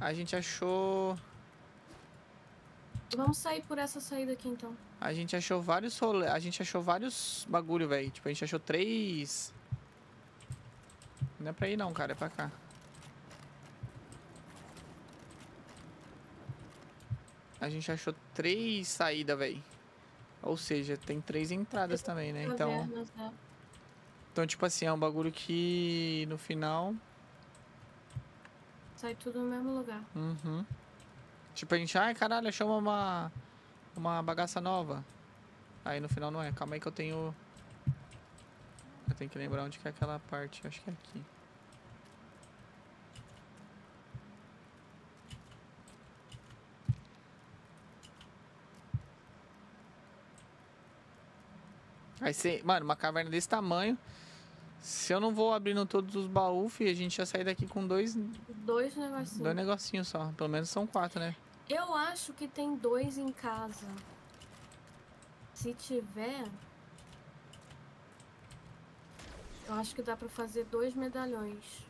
a gente achou. Vamos sair por essa saída aqui então. A gente achou vários. A gente achou vários bagulho, velho. Tipo, a gente achou três. Não é pra ir não, cara, é pra cá. a gente achou três saídas, velho. Ou seja, tem três entradas também, né? Então. Cavernas, é. Então, tipo assim, é um bagulho que no final. Sai tudo no mesmo lugar. Uhum. Tipo, a gente, ai caralho, achou uma. Uma bagaça nova. Aí no final não é. Calma aí que eu tenho. Eu tenho que lembrar onde que é aquela parte. Acho que é aqui. Aí você. Mano, uma caverna desse tamanho. Se eu não vou abrindo todos os baús, a gente já sai daqui com dois, Dois negocinhos. dois negocinhos só. Pelo menos são quatro, né? Eu acho que tem dois em casa. Se tiver. Eu acho que dá pra fazer dois medalhões.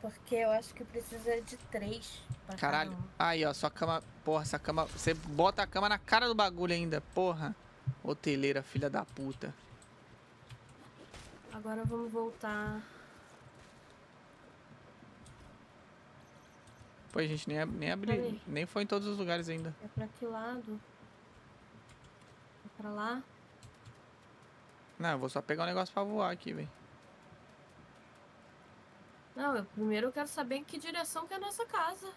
Porque eu acho que precisa de três. Caralho. Aí, ó, sua cama. Porra, essa cama. Você bota a cama na cara do bagulho ainda. Porra. Hoteleira, filha da puta. Agora vamos voltar. Pô, a gente nem, nem abriu. Nem foi em todos os lugares ainda. É pra que lado? É pra lá? Não, eu vou só pegar um negócio pra voar aqui, velho. Não, eu primeiro eu quero saber em que direção que é a nossa casa.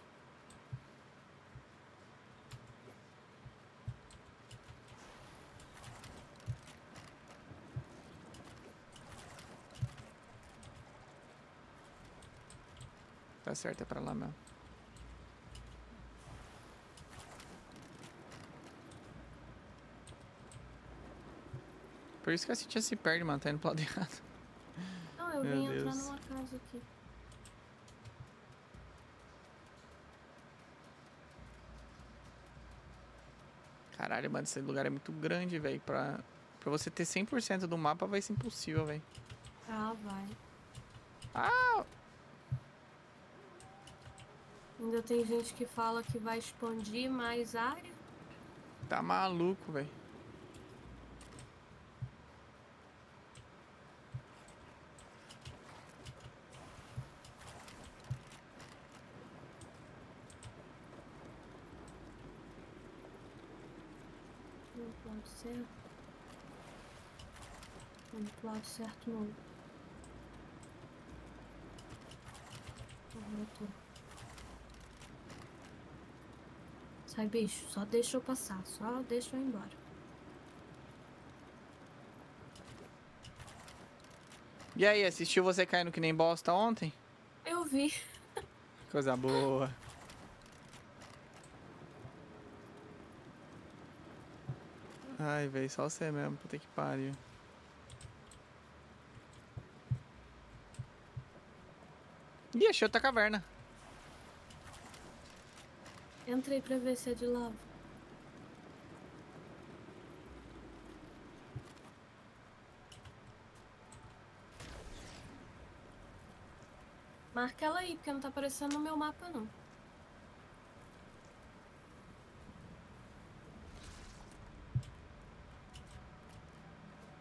Certo, é pra lá mesmo. Por isso que a Cintia se perde, mano. Tá indo pro lado errado. Não, eu Meu vim entrar Deus. numa casa aqui. Caralho, mano, esse lugar é muito grande, velho. Pra, pra você ter 100% do mapa vai ser impossível, velho. Ah, vai. Ah! Ainda tem gente que fala que vai expandir mais área. Tá maluco, velho. Lado certo. Vamos pro lado certo não. Agora eu tô. Sai, bicho. Só deixa eu passar. Só deixa eu ir embora. E aí, assistiu você caindo que nem bosta ontem? Eu vi. Coisa boa. Ai, velho, só você mesmo, puta que pariu. Ih, achei outra caverna. Entrei pra ver se é de lava. Marca ela aí, porque não tá aparecendo no meu mapa, não.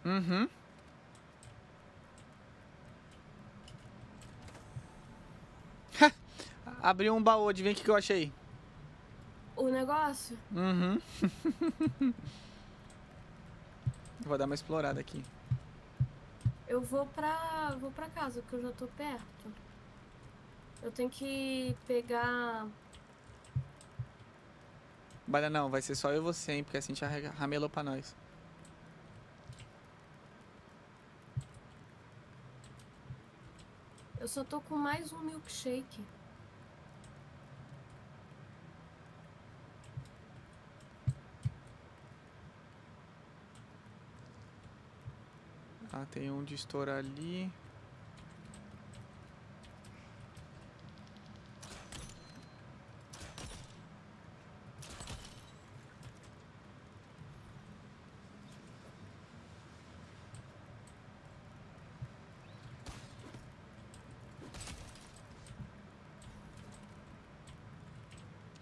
Uhum. [laughs] Abri um baú, adivinha o que eu achei? O negócio? Uhum. [laughs] Vou dar uma explorada aqui. Eu vou pra. vou pra casa, porque eu já tô perto. Eu tenho que pegar. Bala não, vai ser só eu e você, hein? Porque assim já rega- ramelou pra nós. Eu só tô com mais um milkshake. Ah, tem um de estourar ali.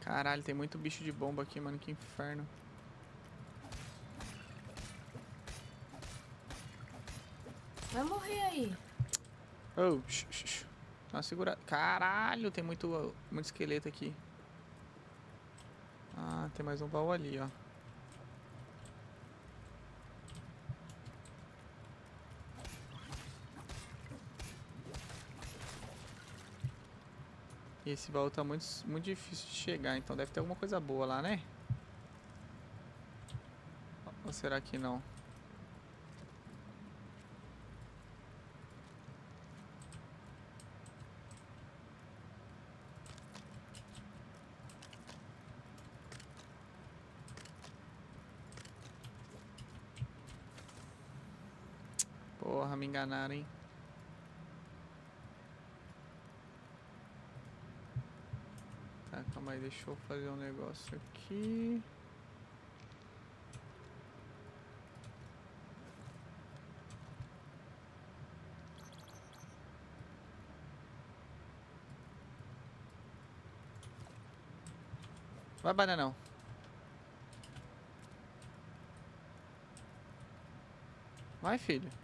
Caralho, tem muito bicho de bomba aqui, mano. Que inferno. Vai aí. Oh, shh, shh, shh. Dá uma. Caralho, tem muito, muito esqueleto aqui. Ah, tem mais um baú ali, ó. E esse baú tá muito, muito difícil de chegar, então deve ter alguma coisa boa lá, né? Ou será que não? Porra, me enganaram, hein? Tá, calma aí, deixa eu fazer um negócio aqui. Vai, bananão. Vai, filho.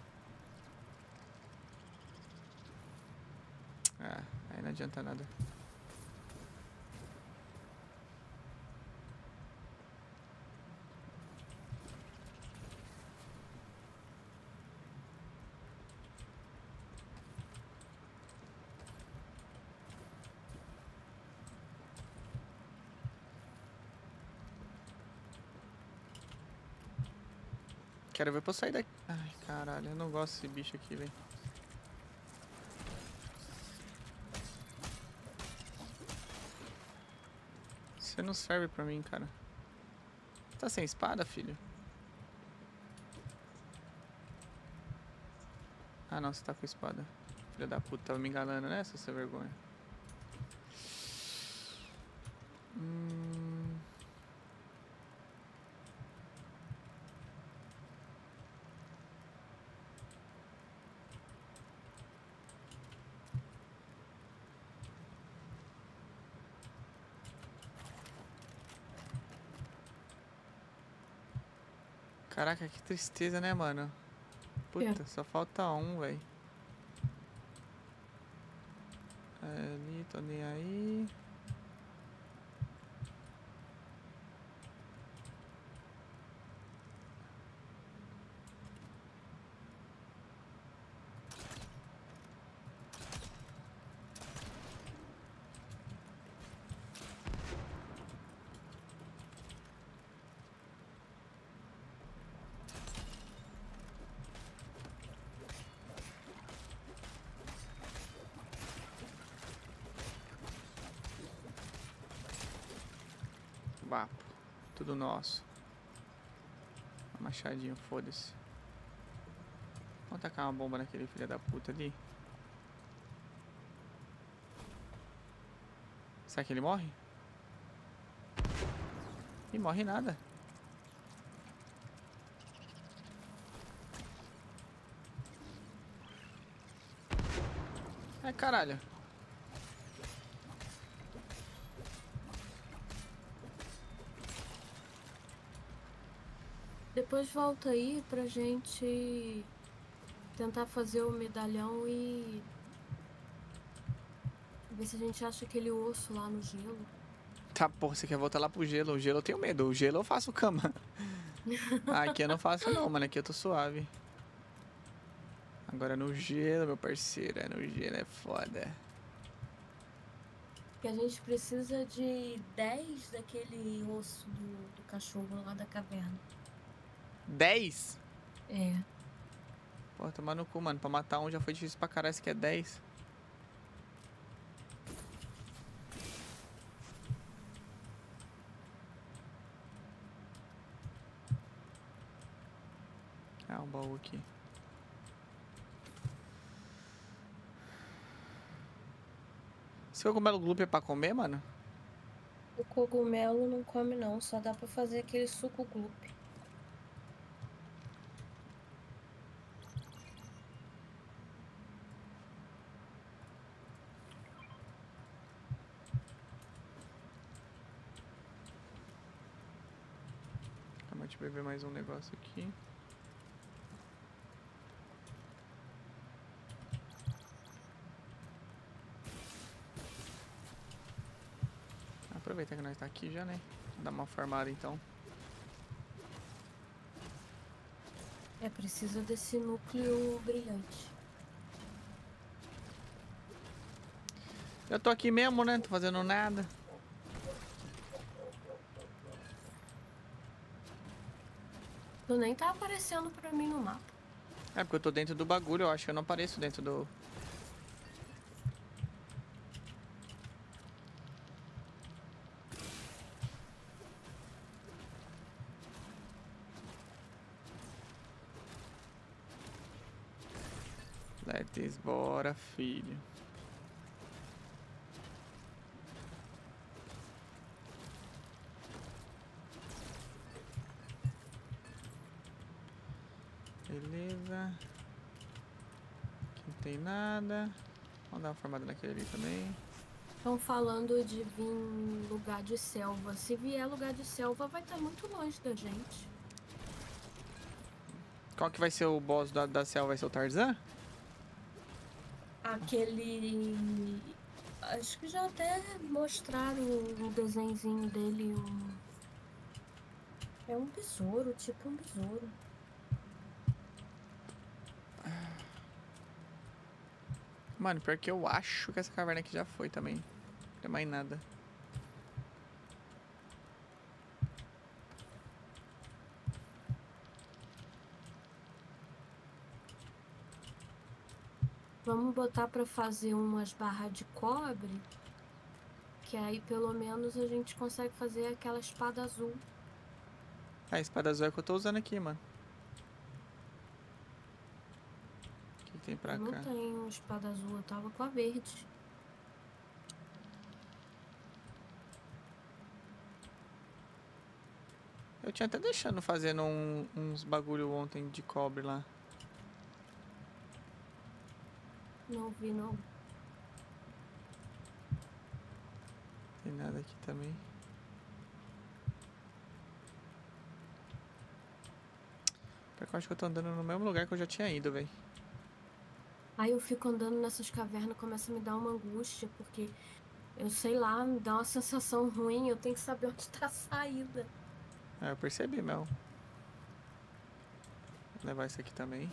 Ah, aí não adianta nada. Quero ver pra eu sair daqui. Ai, caralho, eu não gosto desse bicho aqui, velho. Você não serve pra mim, cara. Tá sem espada, filho? Ah, não, você tá com espada. Filha da puta, tava me enganando, né, seu vergonha? Hum... Caraca, que tristeza, né, mano? Puta, só falta um, velho. Ali, tô nem aí. Tudo nosso. Machadinho, foda-se. Vamos tacar uma bomba naquele filho da puta ali. Será que ele morre? E morre nada. Ai, caralho. Depois volta aí pra gente tentar fazer o medalhão e ver se a gente acha aquele osso lá no gelo. Tá, porra, você quer voltar lá pro gelo? O gelo eu tenho medo. O gelo eu faço cama. [laughs] Aqui eu não faço não, mano. Aqui eu tô suave. Agora no gelo, meu parceiro. É no gelo é foda. Que a gente precisa de 10 daquele osso do, do cachorro lá da caverna. 10? É. Porra, tomar no cu, mano. Pra matar um já foi difícil pra caralho. Esse que é 10. Ah, um baú aqui. Esse cogumelo gloop é pra comer, mano? O cogumelo não come não, só dá pra fazer aquele suco gloop. Eu beber mais um negócio aqui. Aproveitar que nós tá aqui já, né? Dar uma farmada então. É, precisa desse núcleo brilhante. Eu tô aqui mesmo, né? Não tô fazendo nada. Tu nem tá aparecendo pra mim no mapa. É porque eu tô dentro do bagulho, eu acho que eu não apareço dentro do... Let's bora, filho. Beleza. Aqui não tem nada. Naquele ali também. Estão falando de vir lugar de selva. Se vier lugar de selva, vai estar muito longe da gente. Qual que vai ser o boss da, da selva? Vai ser o Tarzan? Aquele. Acho que já até mostraram o desenhozinho dele. Um... É um besouro, tipo um besouro. Mano, pior que eu acho que essa caverna aqui já foi também. Não tem mais nada. Vamos botar pra fazer umas barras de cobre. Que aí pelo menos a gente consegue fazer aquela espada azul. A espada azul é que eu tô usando aqui, mano. O que tem pra eu cá? não tenho espada azul, eu tava com a verde. Eu tinha até deixando fazendo um- uns bagulho ontem de cobre lá. Não vi não. Tem nada aqui também. Pior que eu acho que eu tô andando no mesmo lugar que eu já tinha ido, velho. Aí eu fico andando nessas cavernas, começa a me dar uma angústia, porque eu sei lá, me dá uma sensação ruim, eu tenho que saber onde tá a saída. Ah, eu percebi, Mel. Vou levar esse aqui também.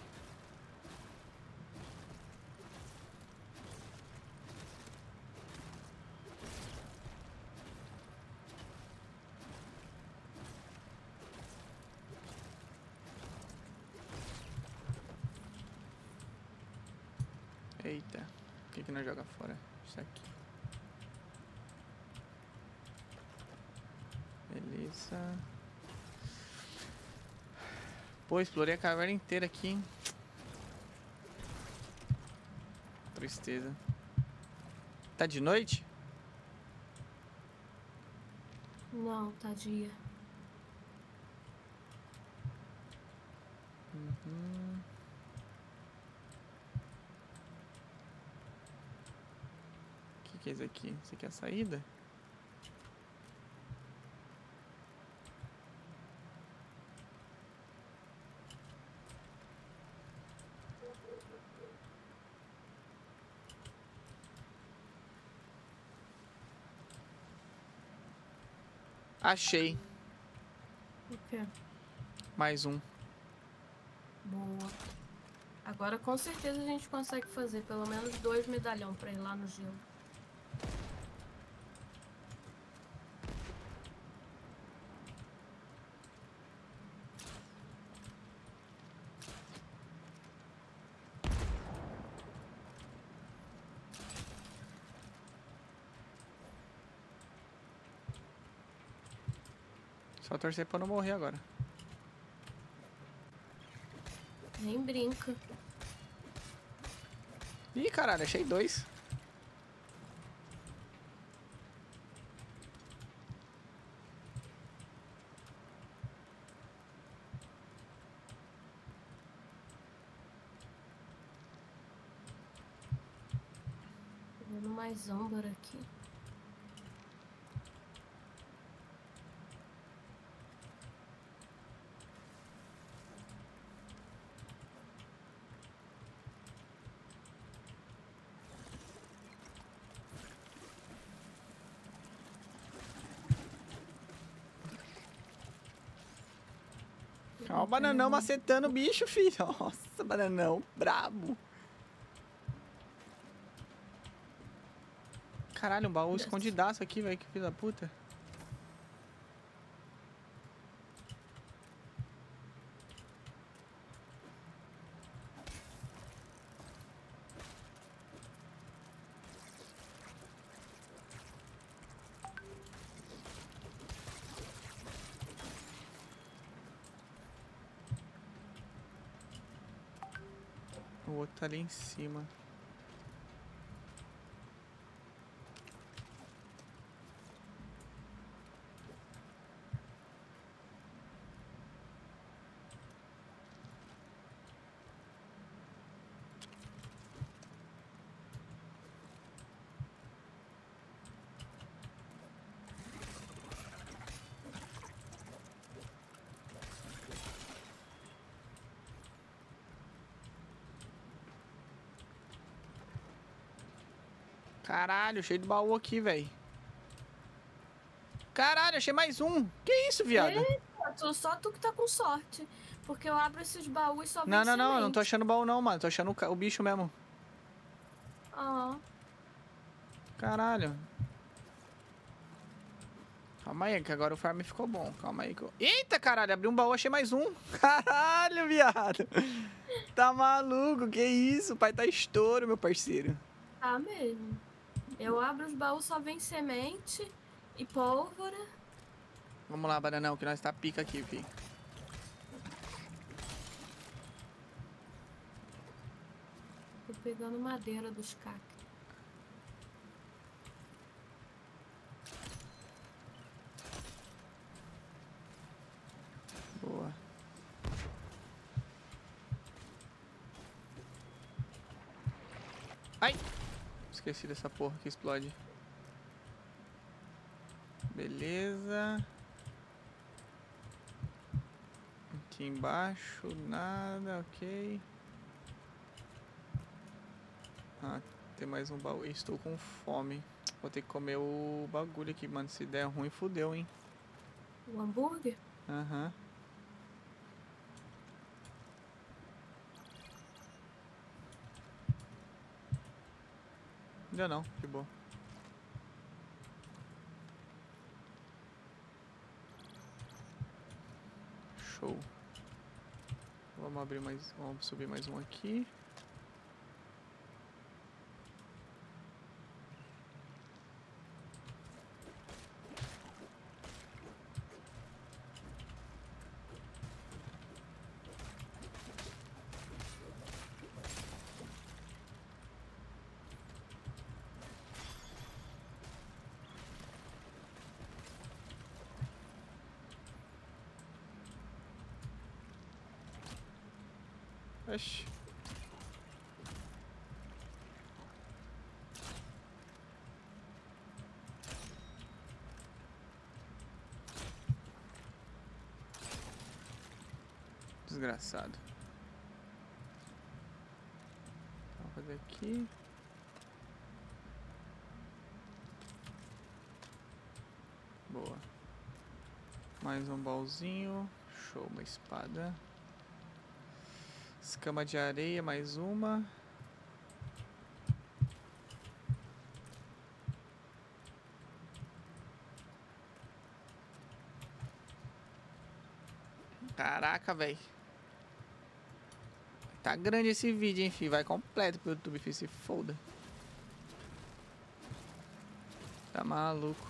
Eita, por que que não joga fora? Isso aqui. Beleza. Pô, explorei a caverna inteira aqui, hein? Tristeza. Tá de noite? Não, tá dia. Uhum. O que, que é isso aqui? Isso aqui é a saída? Achei. O quê? Mais um. Boa. Agora com certeza a gente consegue fazer pelo menos dois medalhão pra ir lá no gelo. Vou torcer pra não morrer agora. Nem brinca. Ih, caralho, achei dois. Vendo mais âmbar aqui. Bananão macetando o bicho, filho. [laughs] Nossa, bananão, brabo. Caralho, um baú escondidaço aqui, velho. Que filho da puta. Ali em cima. Caralho, cheio de baú aqui, velho. Caralho, achei mais um. Que isso, viado? Eita, tu- só tu que tá com sorte. Porque eu abro esses baús e só Não, não, não, eu não tô achando baú não, mano. Tô achando o, bicho mesmo. Ah, Caralho. Calma aí, que agora o farm ficou bom. Calma aí. Que eu... Eita, caralho, abri um baú, achei mais um. [laughs] Caralho, viado. Tá maluco, que isso? O pai tá estouro, meu parceiro. tá mesmo. Eu abro os baús, só vem semente e pólvora. Vamos lá, bananão, que nós tá pica aqui, fi. Tô pegando madeira dos cactos. Boa. Ai! Esqueci dessa porra que explode. Beleza. Aqui embaixo, nada, ok. Ah, tem mais um baú. Estou com fome. Vou ter que comer o bagulho aqui, mano. Se der ruim, fudeu, hein? O hambúrguer? Aham. Ainda não, de boa. Show. Vamos abrir mais, vamos subir mais um aqui. Desgraçado. Vamos fazer aqui. Boa. Mais um baúzinho. Show, uma espada. Escama de areia, mais uma. Caraca, velho. Tá grande esse vídeo, hein, fi. Vai completo pro YouTube, fi. Se foda. Tá maluco.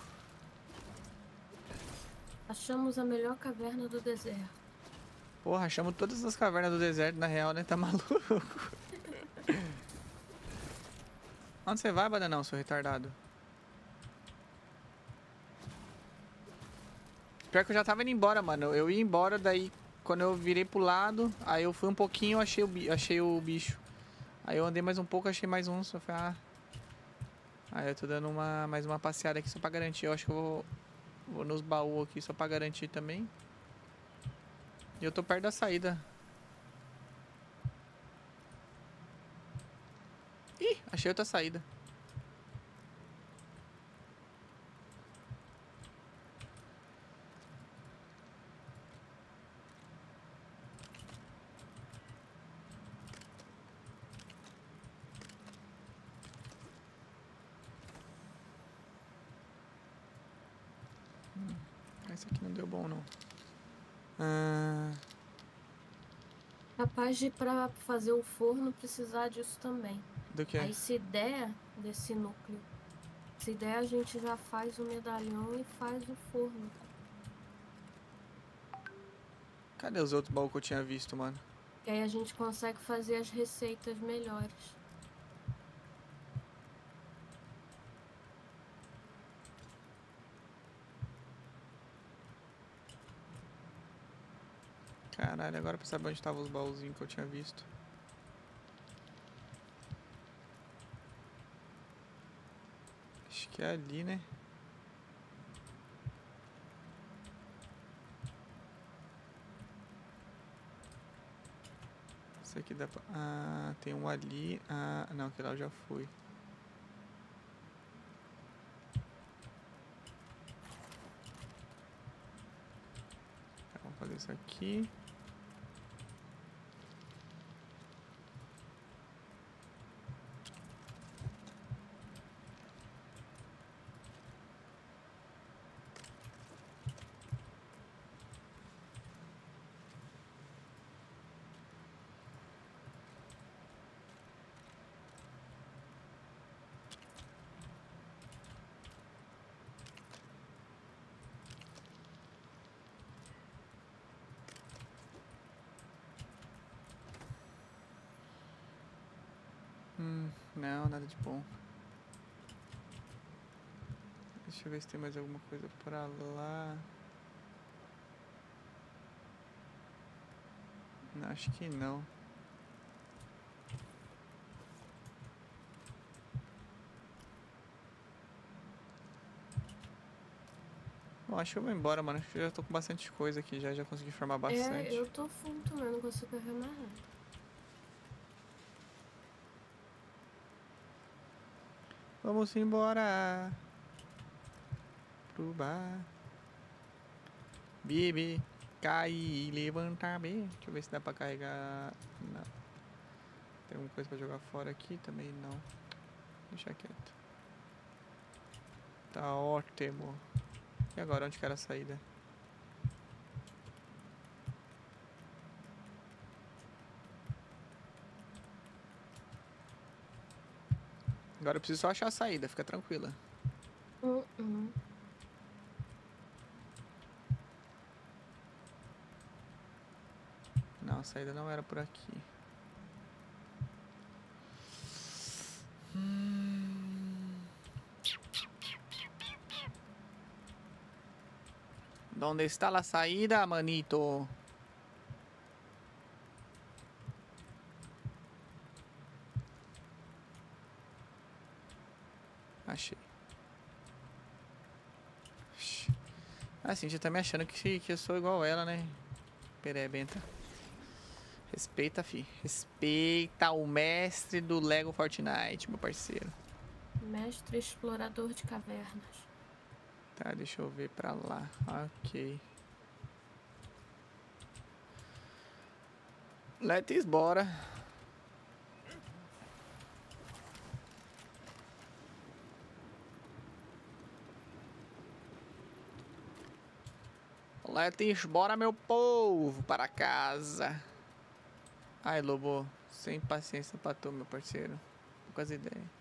Achamos a melhor caverna do deserto. Porra, achamos todas as cavernas do deserto, na real, né? Tá [laughs] maluco. Onde você vai, Badanão, seu retardado? Pior que eu já tava indo embora, mano. Eu ia embora, daí quando eu virei pro lado, aí eu fui um pouquinho, achei o, achei o bicho. Aí eu andei mais um pouco, achei mais um, só falei, ah. Aí eu tô dando uma, mais uma passeada aqui só pra garantir. Eu acho que eu vou, vou nos baús aqui só pra garantir também. E eu tô perto da saída. Ih, achei outra saída. Hum, Esse aqui não deu bom não. Ah, De pra fazer o forno precisar disso também. do que? Aí se der desse núcleo, se der a gente já faz o medalhão e faz o forno. Cadê os outros baús que eu tinha visto, mano? Que aí a gente consegue fazer as receitas melhores. Caralho, agora pra saber onde estavam os baúzinhos que eu tinha visto. Acho que é ali, né? Isso aqui dá pra... Ah, tem um ali. Ah, não, aquele lá eu já fui. Tá, vamos fazer isso aqui. Hum, não, nada de bom. Deixa eu ver se tem mais alguma coisa pra lá. Não, acho que não. Bom, acho que eu vou embora, mano. Acho que eu já tô com bastante coisa aqui já, já consegui formar bastante. É, eu tô full também, não consigo mais nada. Vamos embora pro bar. Bibi, cair, levantar bem. Deixa eu ver se dá pra carregar. Não. Tem alguma coisa pra jogar fora aqui? Também não. Deixa quieto. Tá ótimo. E agora, onde que era a saída? Agora eu preciso só achar a saída, fica tranquila. Hum, hum. Não, a saída não era por aqui. Hum. ¿Dónde está la saída, manito? Achei. Ixi. Assim, já tá me achando que, que eu sou igual ela, né? Perebenta. Respeita, fi. Respeita o mestre do Lego Fortnite, meu parceiro. Mestre explorador de cavernas. Tá, deixa eu ver pra lá. Ok. Let's bora. Let's bora, meu povo, para casa. Ai, Lobo, sem paciência pra tu, meu parceiro. Poucas ideias.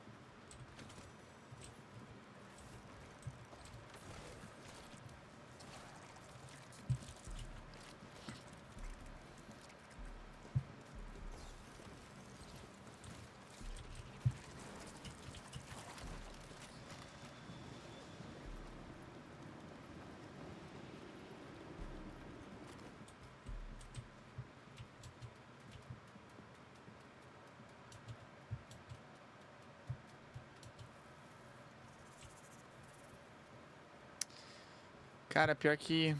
Cara, pior que.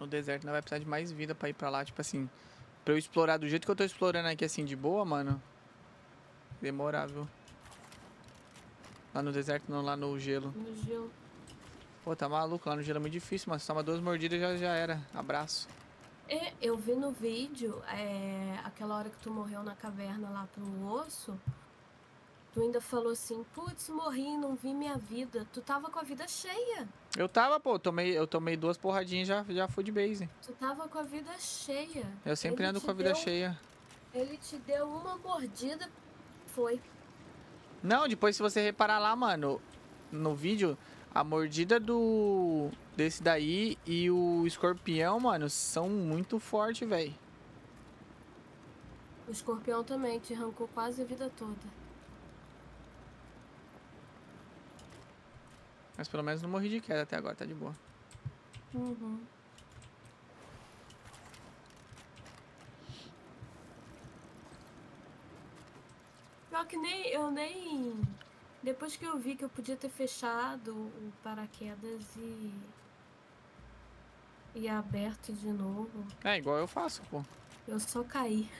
No deserto não vai precisar de mais vida pra ir pra lá. Tipo assim, pra eu explorar do jeito que eu tô explorando aqui, assim, de boa, mano. Demorar, viu? Lá no deserto, não, lá no gelo. No gelo. Pô, tá maluco, lá no gelo é muito difícil, mano. Se toma duas mordidas já, já era. Abraço. É, eu vi no vídeo, é, aquela hora que tu morreu na caverna lá pro osso, tu ainda falou assim, putz, morri, não vi minha vida. Tu tava com a vida cheia. Eu tava, pô, tomei, eu tomei duas porradinhas e já, já fui de base. Tu tava com a vida cheia. Eu sempre Ele ando com a vida deu- cheia. Ele te deu uma mordida, foi. Não, depois se você reparar lá, mano, no vídeo, a mordida do desse daí e o escorpião, mano, são muito fortes, velho. O escorpião também te arrancou quase a vida toda. Mas pelo menos não morri de queda até agora, tá de boa. Uhum. Pior que nem eu nem. Depois que eu vi que eu podia ter fechado o paraquedas e. e aberto de novo, É, igual eu faço, pô. eu só caí.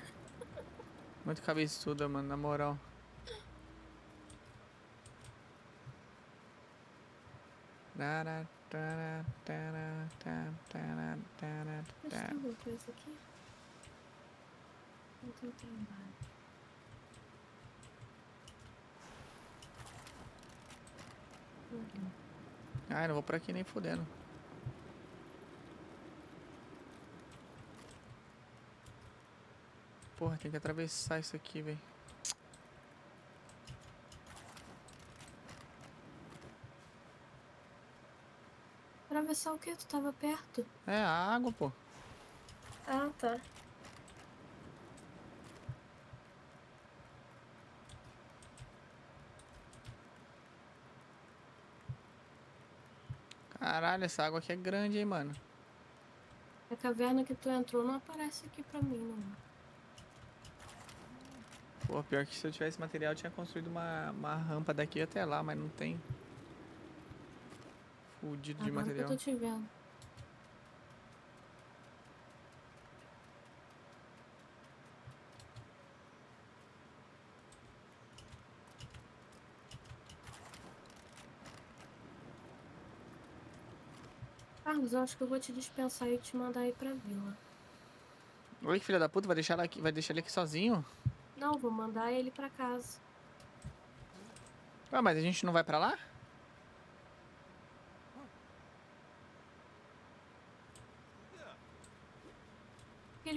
Muito cabeçuda, mano, na moral. Tá. tem alguma coisa aqui? Ai, não vou por aqui nem fudendo. Porra, tem que atravessar isso aqui, velho. Atravessar o quê? Tu tava perto? É a água, pô. Ah, tá. Caralho, essa água aqui é grande, hein, mano. A caverna que tu entrou não aparece aqui pra mim, não. Pô, pior que se eu tivesse material, eu tinha construído uma, uma rampa daqui até lá, mas não tem. Fudido de Agora que material. eu tô te vendo. Carlos, eu acho que eu vou te dispensar e te mandar ir pra vila. Oi, filha da puta, vai deixar, ela aqui, vai deixar ele aqui sozinho? Não, vou mandar ele pra casa. Ah, mas a gente não vai pra lá?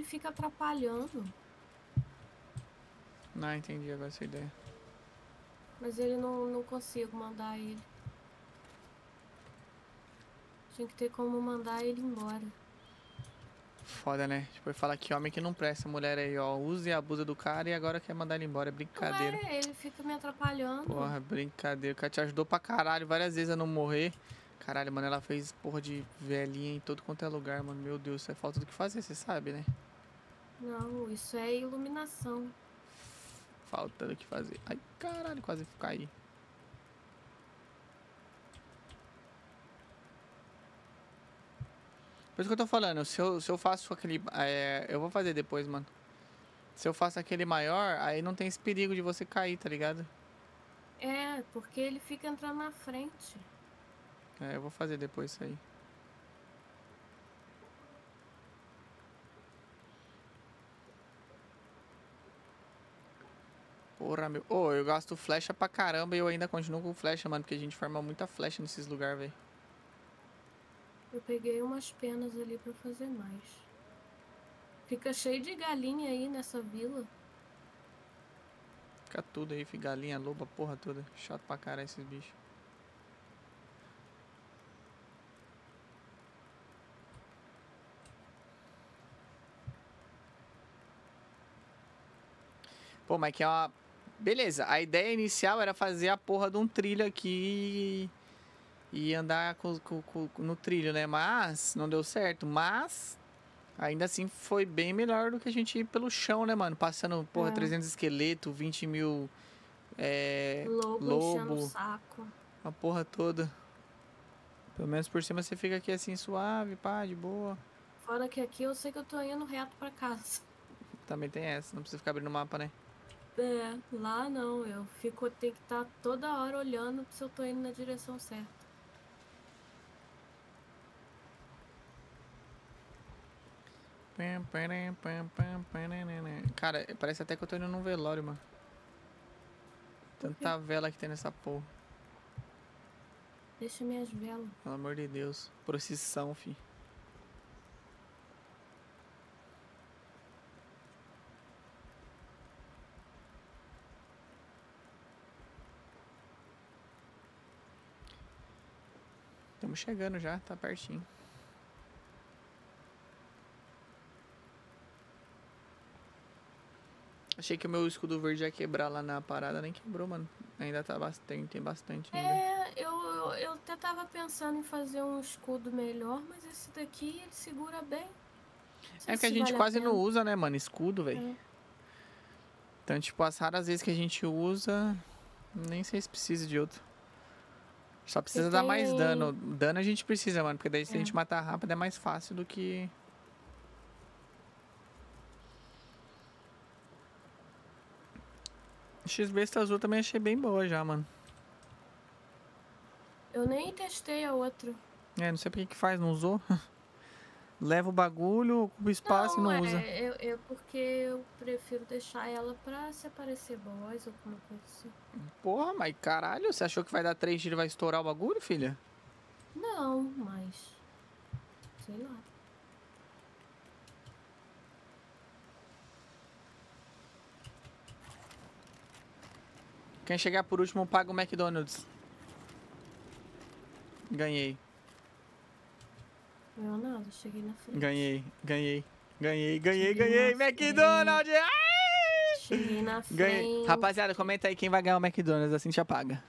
Fica atrapalhando. Não, entendi agora essa ideia. Mas ele não, não consigo mandar ele. Tinha que ter como mandar ele embora. Foda, né? Tipo, fala que homem que não presta, mulher aí, ó, usa e abusa do cara e agora quer mandar ele embora. É brincadeira. Ué, ele fica me atrapalhando. Porra, brincadeira. O cara te ajudou pra caralho várias vezes a não morrer. Caralho, mano, ela fez porra de velhinha em todo quanto é lugar, mano. Meu Deus, isso é falta do que fazer, você sabe, né? Não, isso é iluminação. Falta do que fazer. Ai, caralho, quase caí. Por isso que eu tô falando, se eu, se eu faço aquele. é, eu vou fazer depois, mano. Se eu faço aquele maior, aí não tem esse perigo de você cair, tá ligado? É, porque ele fica entrando na frente. É, eu vou fazer depois isso aí. Porra, meu. Ô, eu gasto flecha pra caramba e eu ainda continuo com flecha, mano, porque a gente forma muita flecha nesses lugares, velho. Eu peguei umas penas ali pra fazer mais. Fica cheio de galinha aí nessa vila. Fica tudo aí, fica galinha, loba, porra toda. Chato pra caralho esses bichos. Pô, mas que é uma. Beleza, a ideia inicial era fazer a porra de um trilho aqui e andar com, com- com- no trilho, né? Mas não deu certo. Mas ainda assim foi bem melhor do que a gente ir pelo chão, né, mano? Passando, porra, É. 300 esqueletos, 20 mil. É, Lobo, o lobo, saco. a porra toda. Pelo menos por cima você fica aqui assim suave, pá, de boa. Fora que aqui eu sei que eu tô indo reto pra casa. Também tem essa, não precisa ficar abrindo o mapa, né? É, lá não, eu fico, tenho que estar toda hora olhando se eu tô indo na direção certa. Cara, parece até que eu tô indo num velório, mano. Tanta vela que tem nessa porra. Deixa minhas velas. Pelo amor de Deus. Procissão, fi. Estamos chegando já, tá pertinho. Achei que o meu escudo verde ia quebrar lá na parada, nem quebrou, mano. Ainda tá bastante, tem bastante ainda. É, eu, eu, eu até tava pensando em fazer um escudo melhor, mas esse daqui ele segura bem. É que a gente vale quase pena. não usa, né, mano? Escudo, velho. É. Então, tipo, as raras vezes que a gente usa, nem sei se precisa de outro. Só precisa dar mais dano. Dano a gente precisa, mano. Porque daí se a É. gente matar rápido é mais fácil do que. X-Besta azul também achei bem boa já, mano. Eu nem testei a outra. É, não sei por que que faz, não usou. [laughs] Leva o bagulho, ocupa espaço e não é, usa. É, é porque eu prefiro deixar ela pra se aparecer boss ou alguma coisa assim. Porra, mas caralho, você achou que vai dar três tiros e vai estourar o bagulho, filha? Não, mas. Sei lá. Quem chegar por último paga o McDonald's. Ganhei, Não nada, cheguei na frente. ganhei, ganhei, ganhei, ganhei, ganhei. na McDonald's! Ai! Cheguei na Ganhei. frente. Rapaziada, comenta aí quem vai ganhar o McDonald's, assim já paga.